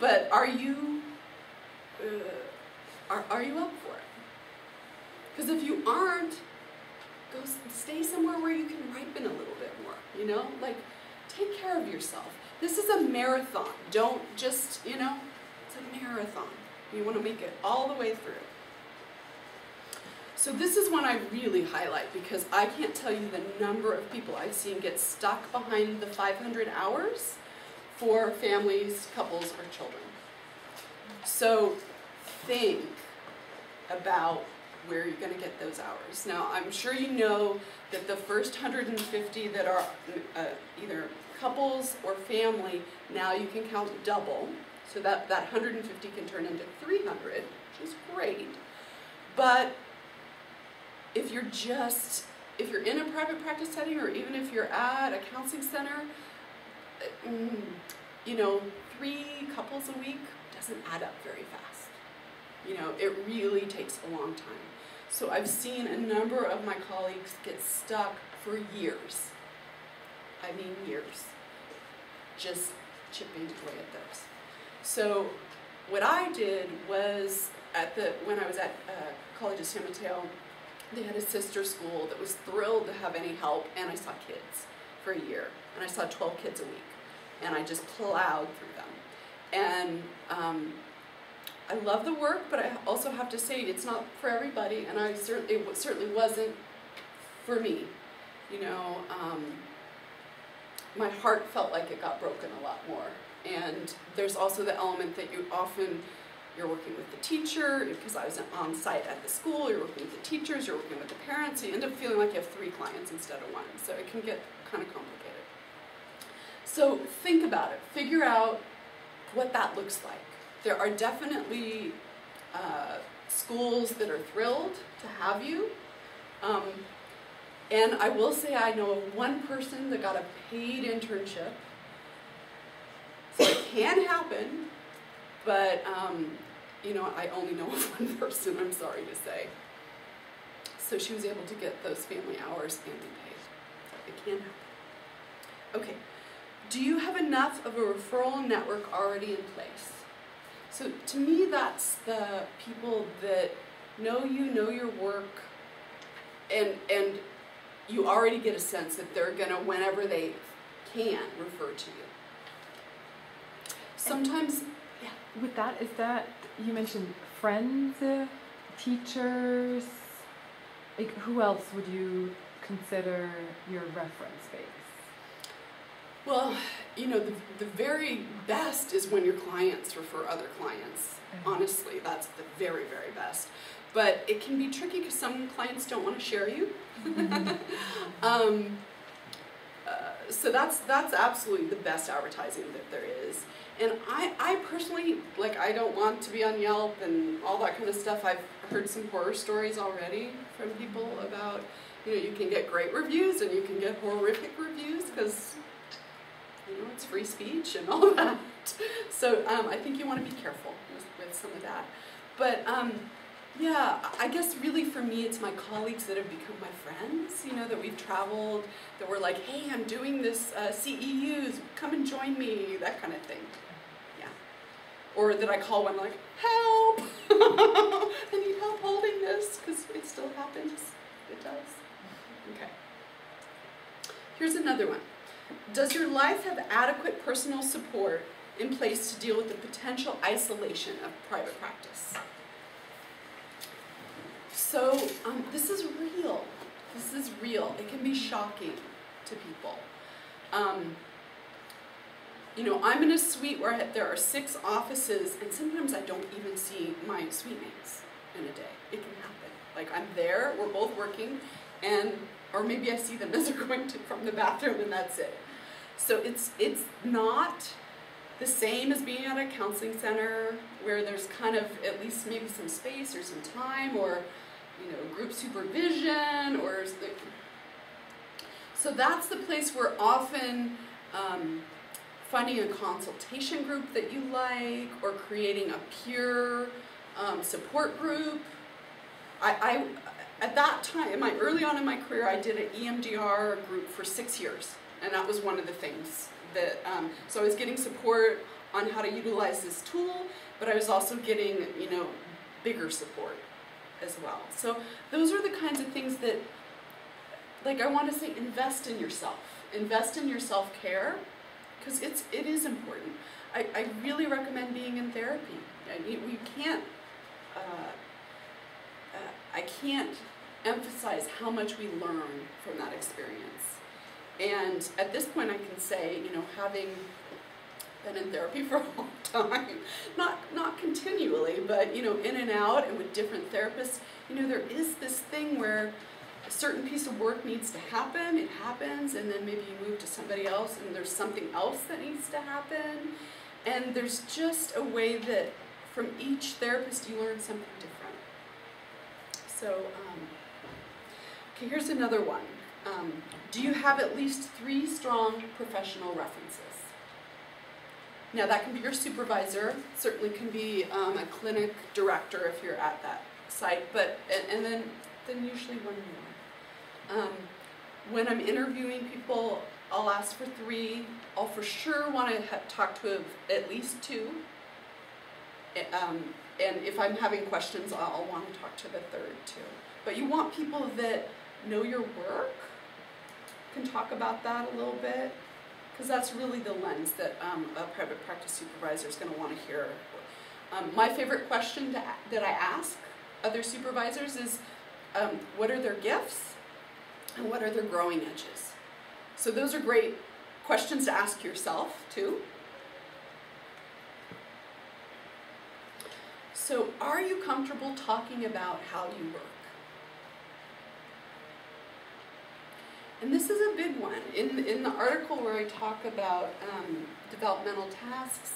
[SPEAKER 2] But are you, uh, are, are you up? Because if you aren't, go stay somewhere where you can ripen a little bit more, you know? Like, take care of yourself. This is a marathon. Don't just, you know, it's a marathon. You want to make it all the way through. So this is one I really highlight because I can't tell you the number of people I've seen get stuck behind the 500 hours for families, couples, or children. So think about where you're going to get those hours. Now, I'm sure you know that the first 150 that are uh, either couples or family, now you can count double. So that, that 150 can turn into 300, which is great. But if you're just, if you're in a private practice setting or even if you're at a counseling center, uh, mm, you know, three couples a week doesn't add up very fast. You know, it really takes a long time. So I've seen a number of my colleagues get stuck for years. I mean years. Just chipping away at those. So what I did was at the when I was at uh, College of San Mateo, they had a sister school that was thrilled to have any help, and I saw kids for a year, and I saw 12 kids a week, and I just plowed through them. And um, I love the work, but I also have to say it's not for everybody, and I certainly it certainly wasn't for me. You know, um, my heart felt like it got broken a lot more. And there's also the element that you often you're working with the teacher because I was on site at the school. You're working with the teachers. You're working with the parents. You end up feeling like you have three clients instead of one. So it can get kind of complicated. So think about it. Figure out what that looks like. There are definitely uh, schools that are thrilled to have you. Um, and I will say I know of one person that got a paid internship. So it can happen, but um, you know, I only know of one person, I'm sorry to say. So she was able to get those family hours and be paid. It can happen. Okay, do you have enough of a referral network already in place? So to me, that's the people that know you, know your work, and and you already get a sense that they're gonna, whenever they can, refer to you. Sometimes, yeah.
[SPEAKER 1] With that, is that, you mentioned friends, uh, teachers, like who else would you consider your reference base?
[SPEAKER 2] Well, you know, the, the very best is when your clients refer other clients.
[SPEAKER 1] Mhm.
[SPEAKER 2] Honestly, that's the very, very best. But it can be tricky because some clients don't want to share you. um, uh, so that's that's absolutely the best advertising that there is. And I, I personally like I don't want to be on Yelp and all that kind of stuff. I've heard some horror stories already from people about you know you can get great reviews and you can get horrific reviews because you know it's free speech and all that. So um, I think you want to be careful with, with some of that. But um, Yeah, I guess really for me, it's my colleagues that have become my friends, you know, that we've traveled, that were like, hey, I'm doing this uh, CEUs, come and join me, that kind of thing. Yeah. Or that I call when like, help! I need help holding this, because it still happens. It does. Okay. Here's another one. Does your life have adequate personal support in place to deal with the potential isolation of private practice? So, um, this is real. This is real. It can be shocking to people. Um, you know, I'm in a suite where I- there are six offices, and sometimes I don't even see my suite mates in a day. It can happen. Like, I'm there, we're both working, and or maybe I see them as they're going to from the bathroom, and that's it. So it's it's not the same as being at a counseling center where there's kind of at least maybe some space or some time or you know group supervision or so that's the place where often um, finding a consultation group that you like or creating a peer um, support group. I, I at that time my early on in my career i did an emdr group for six years and that was one of the things that um, so i was getting support on how to utilize this tool but i was also getting you know bigger support as well. So those are the kinds of things that like i want to say invest in yourself. Invest in your self-care because it's it is important. I, I really recommend being in therapy. I mean, we can't uh, uh, I can't emphasize how much we learn from that experience. And at this point, I can say, you know, having been in therapy for a long time, not not continually, but you know, in and out, and with different therapists, you know, there is this thing where a certain piece of work needs to happen. It happens, and then maybe you move to somebody else, and there's something else that needs to happen. And there's just a way that from each therapist you learn something different. So, um, okay, here's another one. Um, do you have at least three strong professional references? Now, that can be your supervisor, certainly can be um, a clinic director if you're at that site, but, and, and then, then usually one more. Um, when I'm interviewing people, I'll ask for three. I'll for sure want to talk to at least two. Um, and if I'm having questions, I'll, I'll want to talk to the third too. But you want people that know your work, can talk about that a little bit, because that's really the lens that um, a private practice supervisor is going to want to hear. Um, my favorite question to, that I ask other supervisors is, um, what are their gifts, and what are their growing edges? So those are great questions to ask yourself too. So, are you comfortable talking about how you work? And this is a big one. In, in the article where I talk about um, developmental tasks,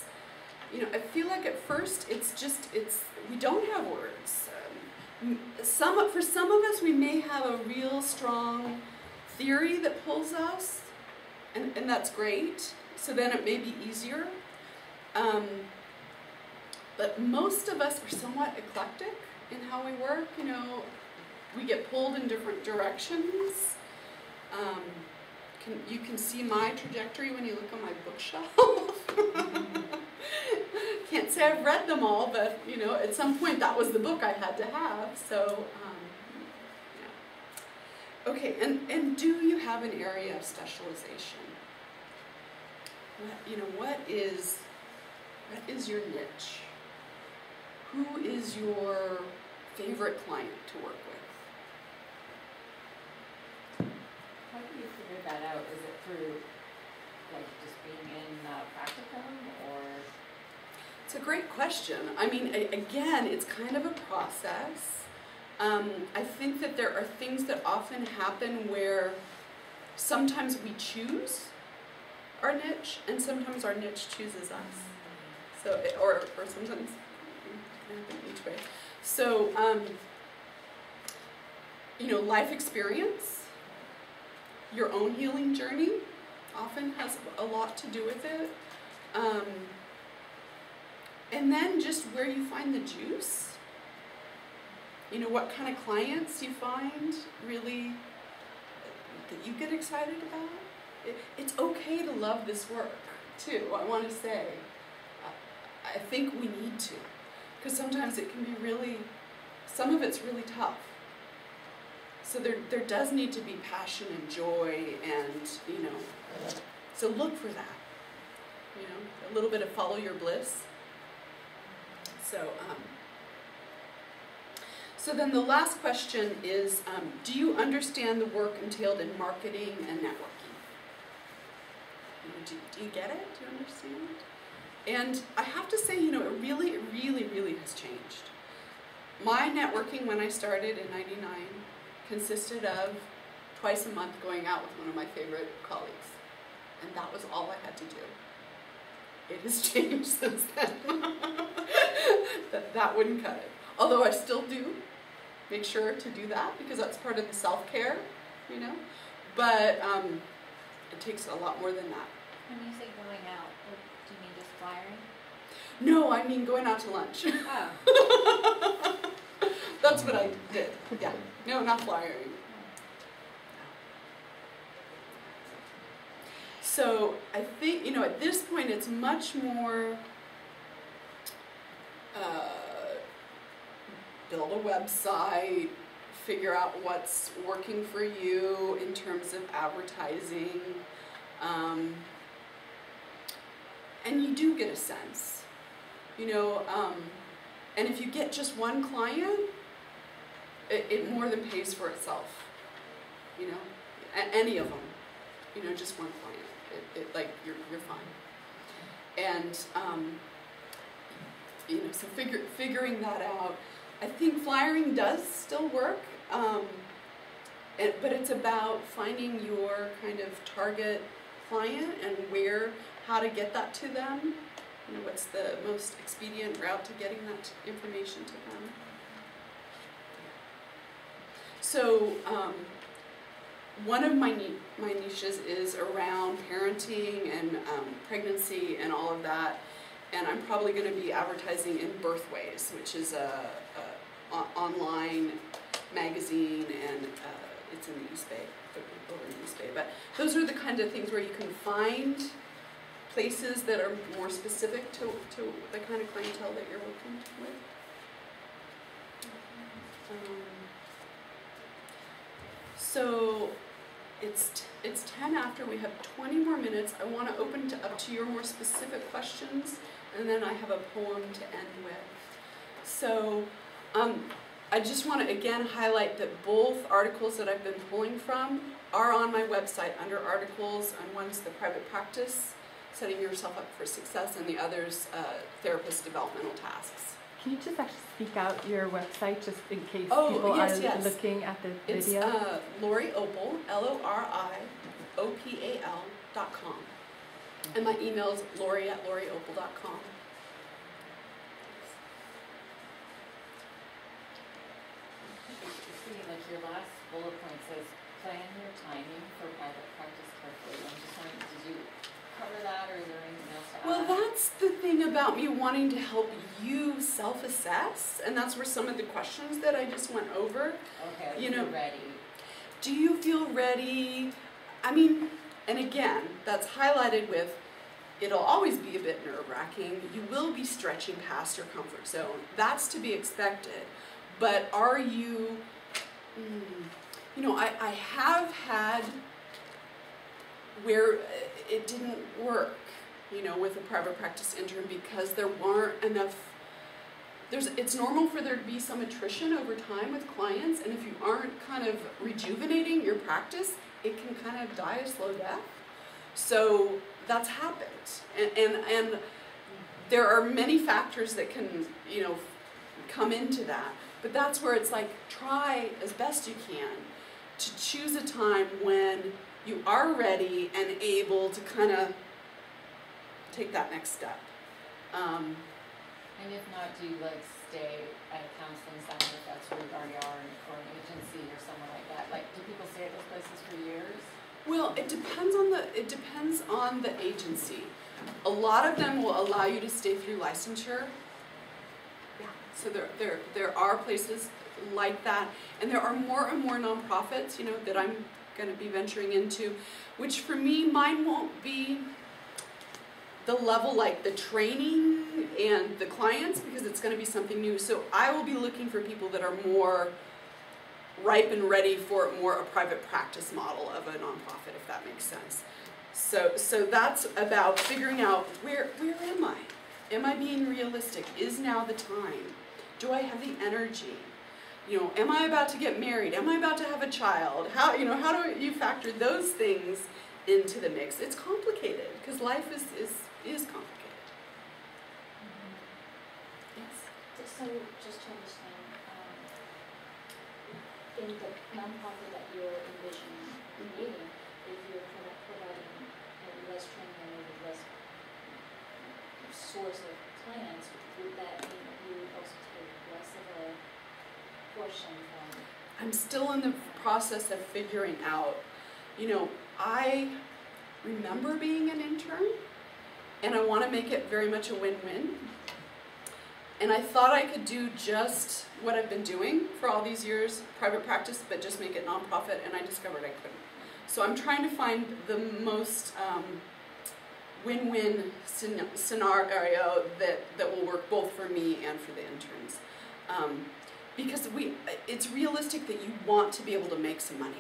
[SPEAKER 2] you know, I feel like at first it's just, it's, we don't have words. Um, some, for some of us, we may have a real strong theory that pulls us, and, and that's great. So then it may be easier. Um, but most of us are somewhat eclectic in how we work. You know, we get pulled in different directions. Um, can, you can see my trajectory when you look on my bookshelf. Can't say I've read them all, but you know, at some point that was the book I had to have. So, um, yeah. Okay, and, and do you have an area of specialization? What, you know, what is what is your niche? Who is your favorite client to work with?
[SPEAKER 3] How do you figure that out? Is it through, like, just being in practicum or?
[SPEAKER 2] It's a great question. I mean, a- again, it's kind of a process. Um, I think that there are things that often happen where sometimes we choose our niche, and sometimes our niche chooses us. So, it- or, or sometimes each way. So, um, you know, life experience, your own healing journey often has a lot to do with it. Um, and then just where you find the juice. you know, what kind of clients you find really that you get excited about. It, it's okay to love this work too. I want to say, I, I think we need to, because sometimes it can be really, some of it's really tough. So there, there does need to be passion and joy, and you know, so look for that. You know, a little bit of follow your bliss. So, um, so then the last question is, um, do you understand the work entailed in marketing and networking? Do, do you get it? Do you understand? And I have to say, you know, it really, really, really has changed. My networking when I started in 99 consisted of twice a month going out with one of my favorite colleagues. And that was all I had to do. It has changed since then. that, that wouldn't cut it. Although I still do make sure to do that because that's part of the self-care, you know. But um, it takes a lot more than that.
[SPEAKER 3] When you say going out, do you mean just flyering?
[SPEAKER 2] No, I mean going out to lunch.
[SPEAKER 3] Oh,
[SPEAKER 2] That's what I did. Yeah. No, not flyering. So I think, you know, at this point it's much more uh, build a website, figure out what's working for you in terms of advertising. Um, and you do get a sense, you know, um, and if you get just one client, it, it more than pays for itself, you know, A- any of them, you know, just one client, it, it like you're you're fine, and um, you know, so figure figuring that out. I think flyering does still work, um, it, but it's about finding your kind of target client and where, how to get that to them. You know, what's the most expedient route to getting that information to them. So, um, one of my my niches is around parenting and um, pregnancy and all of that, and I'm probably going to be advertising in Birthways, which is a, a online magazine, and uh, it's in the East Bay, over in the East Bay. But those are the kind of things where you can find places that are more specific to, to the kind of clientele that you're working with. Um, so it's it's 10 after we have 20 more minutes. I want to open to up to your more specific questions and then i have a poem to end with. So um, i just want to again highlight that both articles that i've been pulling from are on my website under articles and one's the private practice setting yourself up for success and the other's uh, therapist developmental tasks
[SPEAKER 1] Can you just actually speak out your website just in case
[SPEAKER 2] Oh,
[SPEAKER 1] people
[SPEAKER 2] yes,
[SPEAKER 1] are
[SPEAKER 2] yes.
[SPEAKER 1] looking at the
[SPEAKER 2] It's
[SPEAKER 1] video?
[SPEAKER 2] uh, Lori Opal, L O R I O P A L dot com. And my email is lori at loriopal dot com.
[SPEAKER 3] see, like your last bullet point says, plan your timing for private practice carefully. I'm just wondering, did you cover that or is there anything else to add?
[SPEAKER 2] Well, that's the thing about me wanting to help you self assess, and that's where some of the questions that I just went over.
[SPEAKER 3] Okay,
[SPEAKER 2] you know-
[SPEAKER 3] ready.
[SPEAKER 2] Do you feel ready? I mean, and again, that's highlighted with it'll always be a bit nerve wracking. You will be stretching past your comfort zone. That's to be expected. But are you, mm, you know, I, I have had where it didn't work, you know, with a private practice intern because there weren't enough there's it's normal for there to be some attrition over time with clients and if you aren't kind of rejuvenating your practice it can kind of die a slow death. So that's happened. And and, and there are many factors that can you know come into that. But that's where it's like try as best you can to choose a time when you are ready and able to kind of take that next step um,
[SPEAKER 3] And if not, do you like stay at a counseling center if that's where you already are or an agency or somewhere like that? Like, do people stay at those places for years?
[SPEAKER 2] Well, it depends on the it depends on the agency. A lot of them will allow you to stay through licensure. Yeah, so there, there, there are places like that, and there are more and more nonprofits, you know, that I'm gonna be venturing into, which for me, mine won't be the level like the training and the clients, because it's gonna be something new. So I will be looking for people that are more ripe and ready for more a private practice model of a nonprofit, if that makes sense. So, so that's about figuring out where, where am I? Am I being realistic? Is now the time? Do I have the energy? You know, am I about to get married? Am I about to have a child? How, you know, how do you factor those things into the mix? It's complicated because life is, is, is complicated. Yes.
[SPEAKER 6] Just so, just to understand, um, in the nonprofit that you're envisioning creating, if you're kind of providing less training and less source of clients, would that mean that you would also take less of a portion from?
[SPEAKER 2] I'm still in the process of figuring out, you know, I remember being an intern and I want to make it very much a win win. And I thought I could do just what I've been doing for all these years, private practice, but just make it nonprofit, and I discovered I couldn't. So I'm trying to find the most um, win win scenario that, that will work both for me and for the interns. Um, because we, it's realistic that you want to be able to make some money.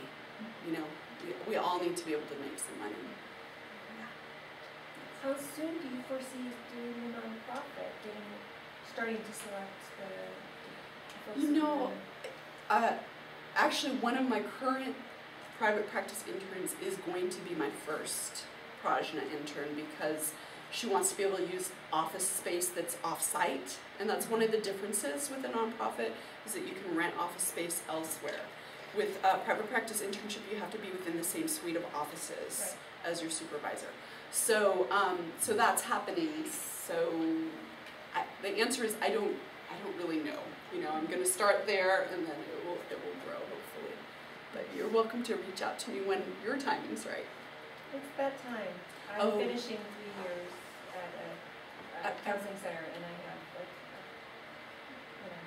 [SPEAKER 2] You know, we, we all need to be able to make some money.
[SPEAKER 7] How soon do you foresee doing the nonprofit, getting, starting to select the?
[SPEAKER 2] You know, Uh, actually, one of my current private practice interns is going to be my first Prajna intern because she wants to be able to use office space that's off-site, and that's one of the differences with a nonprofit is that you can rent office space elsewhere. With a private practice internship, you have to be within the same suite of offices as your supervisor. So, um, so that's happening. So, I, the answer is I don't, I don't really know. You know, I'm going to start there, and then it will, it will grow hopefully. But you're welcome to reach out to me when your timing's right.
[SPEAKER 7] It's that time.
[SPEAKER 2] Oh.
[SPEAKER 7] I'm finishing three years at a, a counseling center and I have like, you know,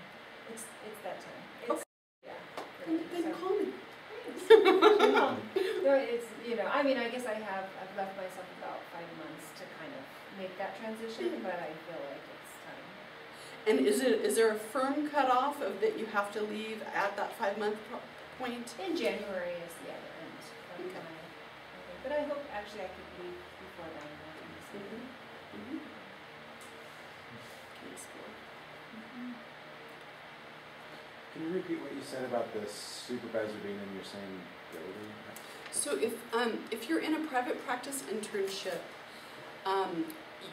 [SPEAKER 7] it's, it's that time. It's, yeah. for
[SPEAKER 2] Then,
[SPEAKER 7] me,
[SPEAKER 2] then
[SPEAKER 7] so-
[SPEAKER 2] call me.
[SPEAKER 7] Well, No, it's, you know, I mean, I guess I have, I've left myself about five months to kind of make that transition, mm-hmm. but I feel like it's time.
[SPEAKER 2] And is it is there a firm cutoff of that you have to leave at that five month point?
[SPEAKER 7] In January is the other end
[SPEAKER 2] Okay.
[SPEAKER 7] but I hope actually I could leave before then, I can just leave.
[SPEAKER 2] Mm-hmm. Thanks, Gord.
[SPEAKER 5] Can you repeat what you said about the supervisor being in your same building?
[SPEAKER 2] So if um, if you're in a private practice internship, um,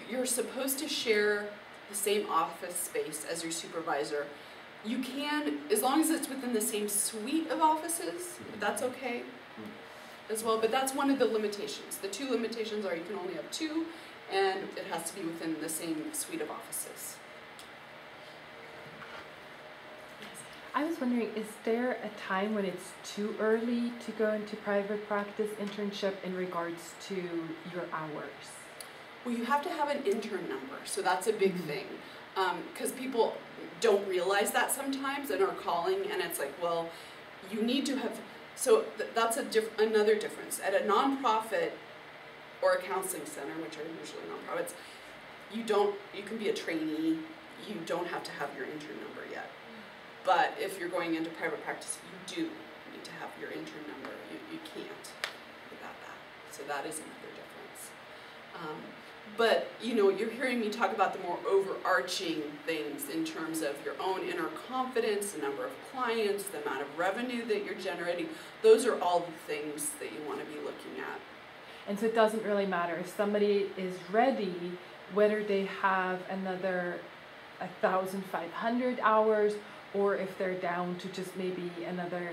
[SPEAKER 2] you're supposed to share the same office space as your supervisor. You can, as long as it's within the same suite of offices, that's okay as well. But that's one of the limitations. The two limitations are you can only have two, and it has to be within the same suite of offices.
[SPEAKER 1] I was wondering, is there a time when it's too early to go into private practice internship in regards to your hours?
[SPEAKER 2] Well, you have to have an intern number, so that's a big
[SPEAKER 1] Mhm.
[SPEAKER 2] thing. Because people don't realize that sometimes and are calling, and it's like, well, you need to have. So th- that's a diff- another difference. At a nonprofit or a counseling center, which are usually nonprofits, you don't. You can be a trainee. You don't have to have your intern number yet. But if you're going into private practice, you do need to have your intern number. You, you can't without that. So that is another difference. Um, but you know, you're hearing me talk about the more overarching things in terms of your own inner confidence, the number of clients, the amount of revenue that you're generating. Those are all the things that you want to be looking at.
[SPEAKER 1] And so it doesn't really matter if somebody is ready, whether they have another a thousand five hundred hours or if they're down to just maybe another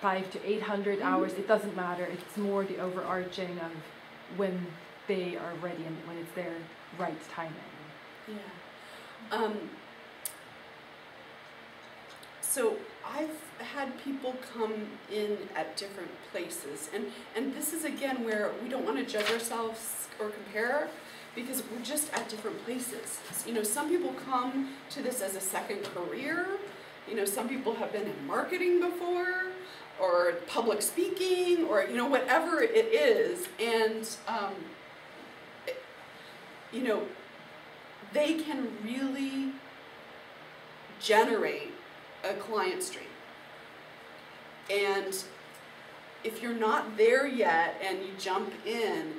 [SPEAKER 1] five to eight hundred
[SPEAKER 2] Mhm.
[SPEAKER 1] hours. It doesn't matter. It's more the overarching of when they are ready and when it's their right timing.
[SPEAKER 2] Yeah. Um, so I've had people come in at different places, and and this is again where we don't want to judge ourselves or compare, because we're just at different places. You know, some people come to this as a second career. You know, some people have been in marketing before, or public speaking, or you know, whatever it is, and um, it- you know, they can really generate a client stream. And if you're not there yet and you jump in,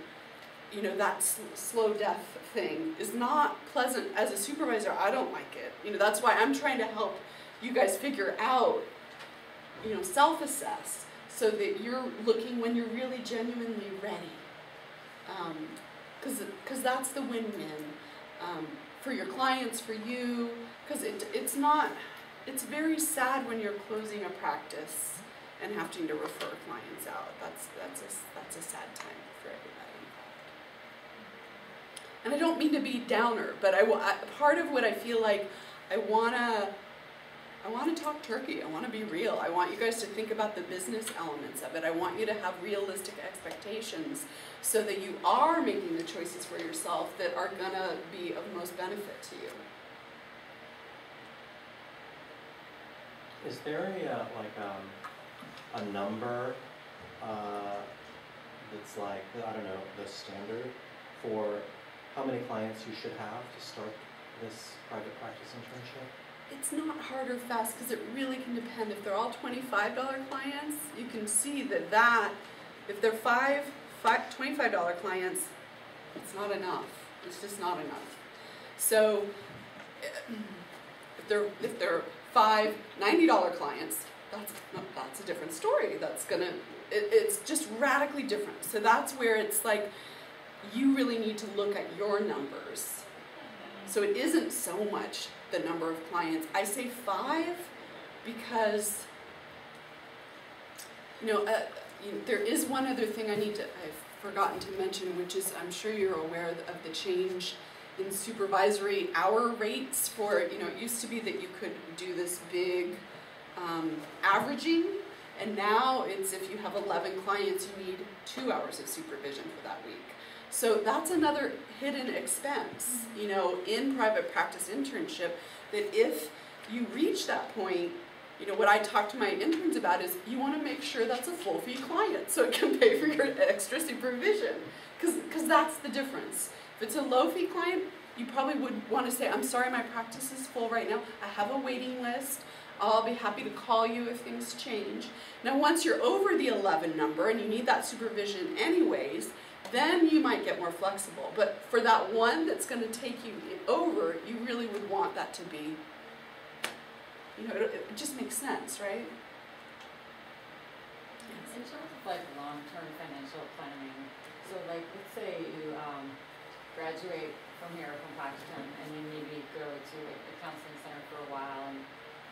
[SPEAKER 2] you know, that s- slow death thing is not pleasant. As a supervisor, I don't like it. You know, that's why I'm trying to help you guys figure out, you know, self assess so that you're looking when you're really genuinely ready. Because because that's the win win um, for your clients, for you. Because it, it's not, it's very sad when you're closing a practice and having to refer clients out. That's, that's, a, that's a sad time for everybody. And I don't mean to be downer, but I, I part of what I feel like I wanna I want to talk turkey. I want to be real. I want you guys to think about the business elements of it. I want you to have realistic expectations so that you are making the choices for yourself that are going to be of most benefit to you.
[SPEAKER 4] Is there a, uh, like, um, a number, uh, that's like, I don't know, the standard for how many clients you should have to start this private practice internship?
[SPEAKER 2] It's not hard or fast because it really can depend. If they're all $25 clients, you can see that that, if they're five, five $25 clients, it's not enough. It's just not enough. So eh, if they're, if they're five $90 clients, that's, that's a different story. That's gonna, it, it's just radically different. So that's where it's like, you really need to look at your numbers. So it isn't so much the number of clients. I say five because, you know, uh, you there is one other thing I need to, I've forgotten to mention, which is I'm sure you're aware of the change in supervisory hour rates for, you know, it used to be that you could do this big um, averaging, and now it's if you have 11 clients, you need two hours of supervision for that week. So that's another hidden expense, you know, in private practice internship. That if you reach that point, you know, what I talk to my interns about is you want to make sure that's a full fee client so it can pay for your extra supervision. Because that's the difference. If it's a low fee client, you probably would want to say, I'm sorry, my practice is full right now. I have a waiting list. I'll be happy to call you if things change. Now, once you're over the 11 number and you need that supervision anyways, then you might get more flexible. But for that one that's going to take you over, you really would want that to be, you know, it, it just makes sense, right?
[SPEAKER 8] In terms of like long-term financial planning, so like, let's say you, um, graduate from here from Paxton and you maybe go to a counseling center for a while and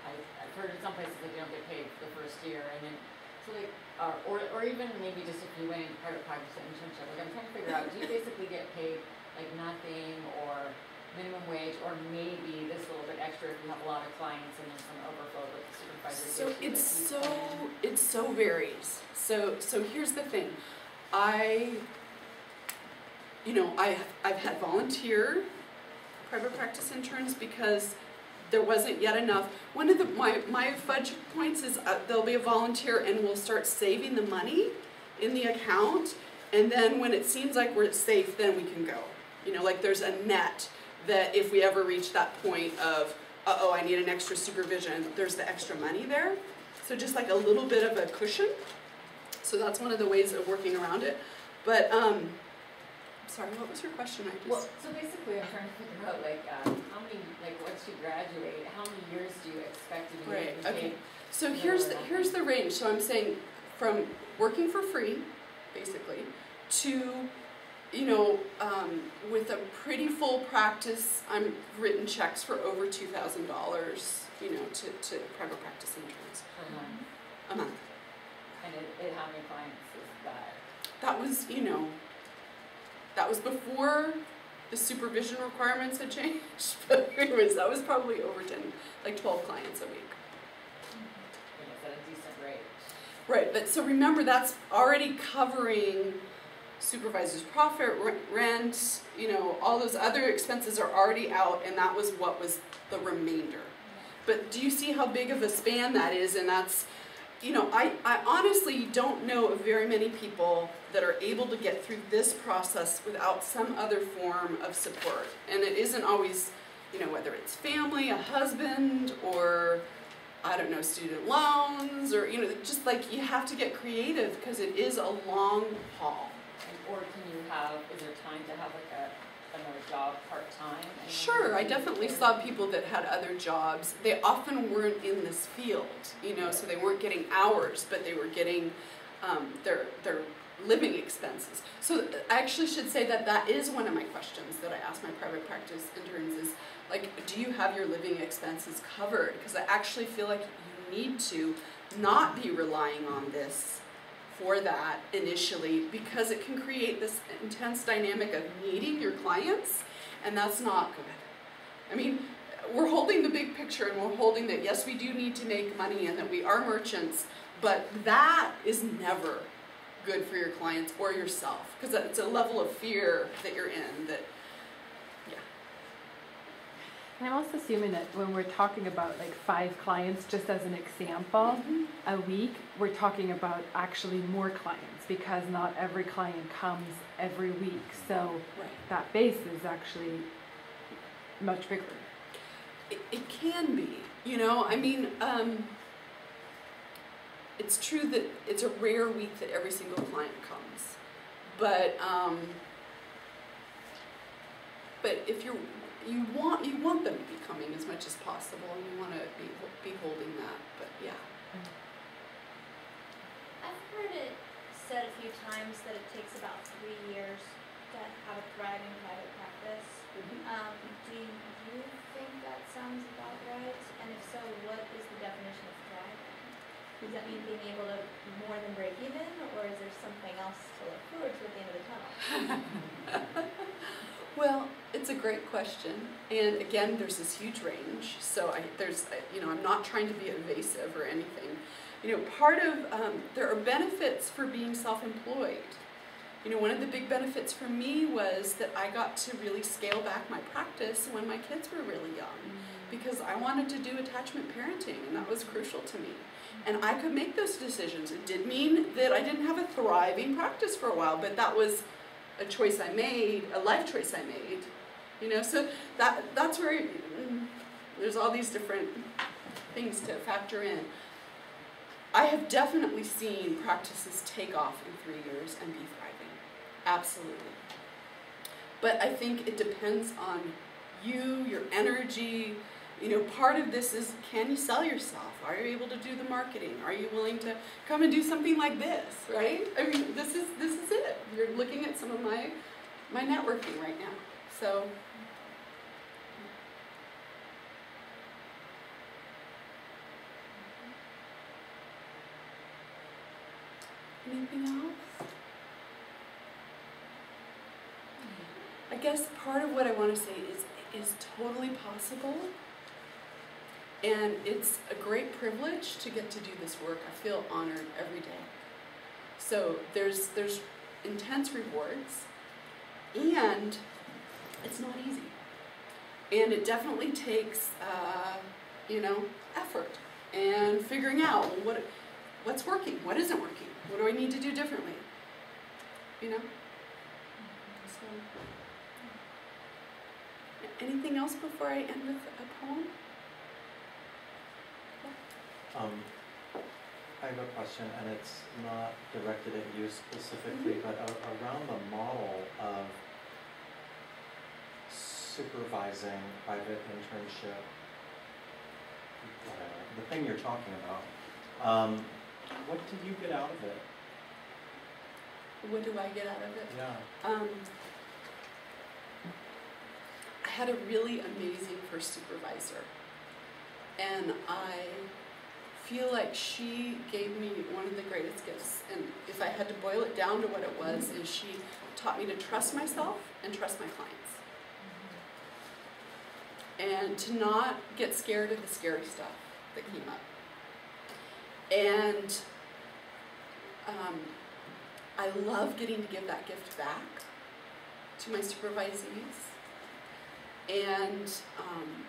[SPEAKER 8] I, I've heard in some places that you don't get paid for the first year and then, so like, uh, or, or even maybe just if you went into private practice and internship, like I'm trying to figure out, do you basically get paid like nothing or minimum wage or maybe this little bit extra if you have a lot of clients and then some overflow with the supervisor
[SPEAKER 2] So it's so it so varies. So so here's the thing, I, you know, I I've had volunteer private practice interns because there wasn't yet enough. One of the my my fudge points is uh, there'll be a volunteer and we'll start saving the money in the account, and then when it seems like we're safe, then we can go. You know, like there's a net that if we ever reach that point of uh oh, I need an extra supervision, there's the extra money there. So just like a little bit of a cushion. So that's one of the ways of working around it. But um, sorry, what was your question? I just
[SPEAKER 8] Well, so basically I'm trying to figure out like, um, how many, like once you graduate, how many years do you expect to be
[SPEAKER 2] Right, okay. So here's the, here's the range. So I'm saying from working for free, basically, to you know, um, with a pretty full practice, I'm written checks for over two thousand dollars. You know, to, to private practice interns
[SPEAKER 8] Per month,
[SPEAKER 2] a month.
[SPEAKER 8] and it, it, how many clients is that?
[SPEAKER 2] That was you know, that was before the supervision requirements had changed. But anyways, that was probably over ten, like twelve clients a week.
[SPEAKER 8] And a decent rate.
[SPEAKER 2] Right, but so remember that's already covering supervisor's profit, rent, you know, all those other expenses are already out, and that was what was the remainder. But do you see how big of a span that is? And that's, you know, I, I honestly don't know of very many people that are able to get through this process without some other form of support. And it isn't always, you know, whether it's family, a husband, or I don't know, student loans, or, you know, just like you have to get creative because it is a long haul.
[SPEAKER 8] Or can you have, is there time to have like a, another job part-time?
[SPEAKER 2] Sure, I definitely saw people that had other jobs. They often weren't in this field, you know, so they weren't getting hours, but they were getting um, their their living expenses. So I actually should say that that is one of my questions that I ask my private practice interns is like, do you have your living expenses covered? Because I actually feel like you need to not be relying on this for that initially because it can create this intense dynamic of needing your clients and that's not good. I mean, we're holding the big picture and we're holding that yes, we do need to make money and that we are merchants, but that is never good for your clients or yourself because it's a level of fear that you're in that.
[SPEAKER 1] And I'm also assuming that when we're talking about like five clients, just as an example, a week, we're talking about actually more clients because not every client comes every week. So
[SPEAKER 2] Right.
[SPEAKER 1] that base is actually much bigger.
[SPEAKER 2] It, it can be, you know, I mean, um, it's true that it's a rare week that every single client comes. But, um, but if you're, you want, you want them to be coming as much as possible and you want to be, be holding that, but yeah.
[SPEAKER 9] I've heard it said a few times that it takes about three years to have a thriving private practice. Um, do you think that sounds about right? And if so, what is the definition of thriving? Does that mean being able to more than break even, or is there something else to look forward to at the end of the tunnel?
[SPEAKER 2] Well, it's a great question, and again, there's this huge range. So I, there's, you know, I'm not trying to be evasive or anything. You know, part of um, there are benefits for being self-employed. You know, one of the big benefits for me was that I got to really scale back my practice when my kids were really young, because I wanted to do attachment parenting, and that was crucial to me. And I could make those decisions. It did mean that I didn't have a thriving practice for a while, but that was a choice I made, a life choice I made. You know, so that that's where mm, there's all these different things to factor in. I have definitely seen practices take off in three years and be thriving. Absolutely. But I think it depends on you, your energy. You know, part of this is can you sell yourself? Are you able to do the marketing? Are you willing to come and do something like this, right? I mean, this is this is it. You're looking at some of my my networking right now. So anything else? I guess part of what I want to say is is totally possible. And it's a great privilege to get to do this work. I feel honored every day. So there's there's intense rewards and it's not easy. And it definitely takes uh, you know, effort and figuring out what what's working, what isn't working, what do I need to do differently. You know? So anything else before I end with a poem?
[SPEAKER 4] Um, I have a question, and it's not directed at you specifically, but a- around the model of supervising private internship, whatever, the thing you're talking about, um, what did you get out of it?
[SPEAKER 2] What do I get out of it?
[SPEAKER 4] Yeah.
[SPEAKER 2] Um, I had a really amazing first supervisor, and I feel like she gave me one of the greatest gifts. And if I had to boil it down to what it was, is she taught me to trust myself and trust my clients, and to not get scared of the scary stuff that came up. And um, I love getting to give that gift back to my supervisees. And um,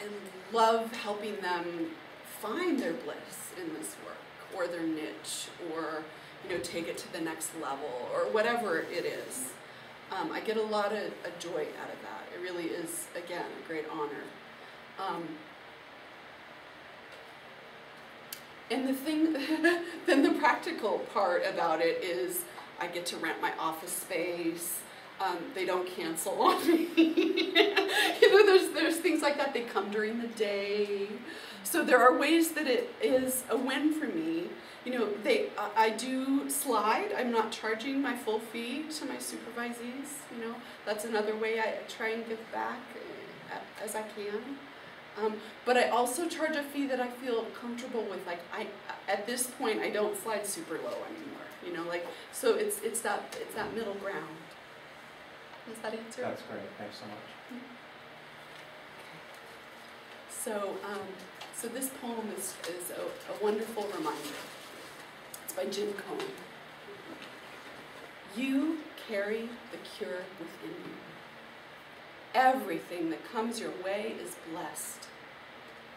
[SPEAKER 2] I love helping them find their bliss in this work or their niche or you know take it to the next level or whatever it is. Um, I get a lot of a joy out of that. It really is again a great honor. Um, and the thing, then the practical part about it is I get to rent my office space. Um, they don't cancel on me. you know, there's there's things like that. They come during the day, so there are ways that it is a win for me. You know, they I, I do slide. I'm not charging my full fee to my supervisees. You know, that's another way I try and give back uh, as I can. Um, but I also charge a fee that I feel comfortable with. Like I, at this point, I don't slide super low anymore. You know, like so it's it's that it's that middle ground. Does that answer?
[SPEAKER 4] That's great, thanks so much.
[SPEAKER 2] So, um, so this poem is, is a, a wonderful reminder. It's by Jim Cohen. You carry the cure within you. Everything that comes your way is blessed.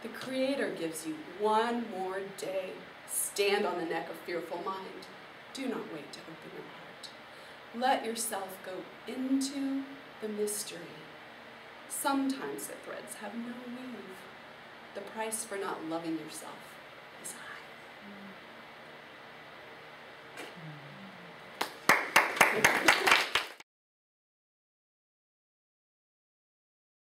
[SPEAKER 2] The Creator gives you one more day. Stand on the neck of fearful mind. Do not wait to open your heart. Let yourself go into the mystery. Sometimes the threads have no weave. The price for not loving yourself is high. Mm.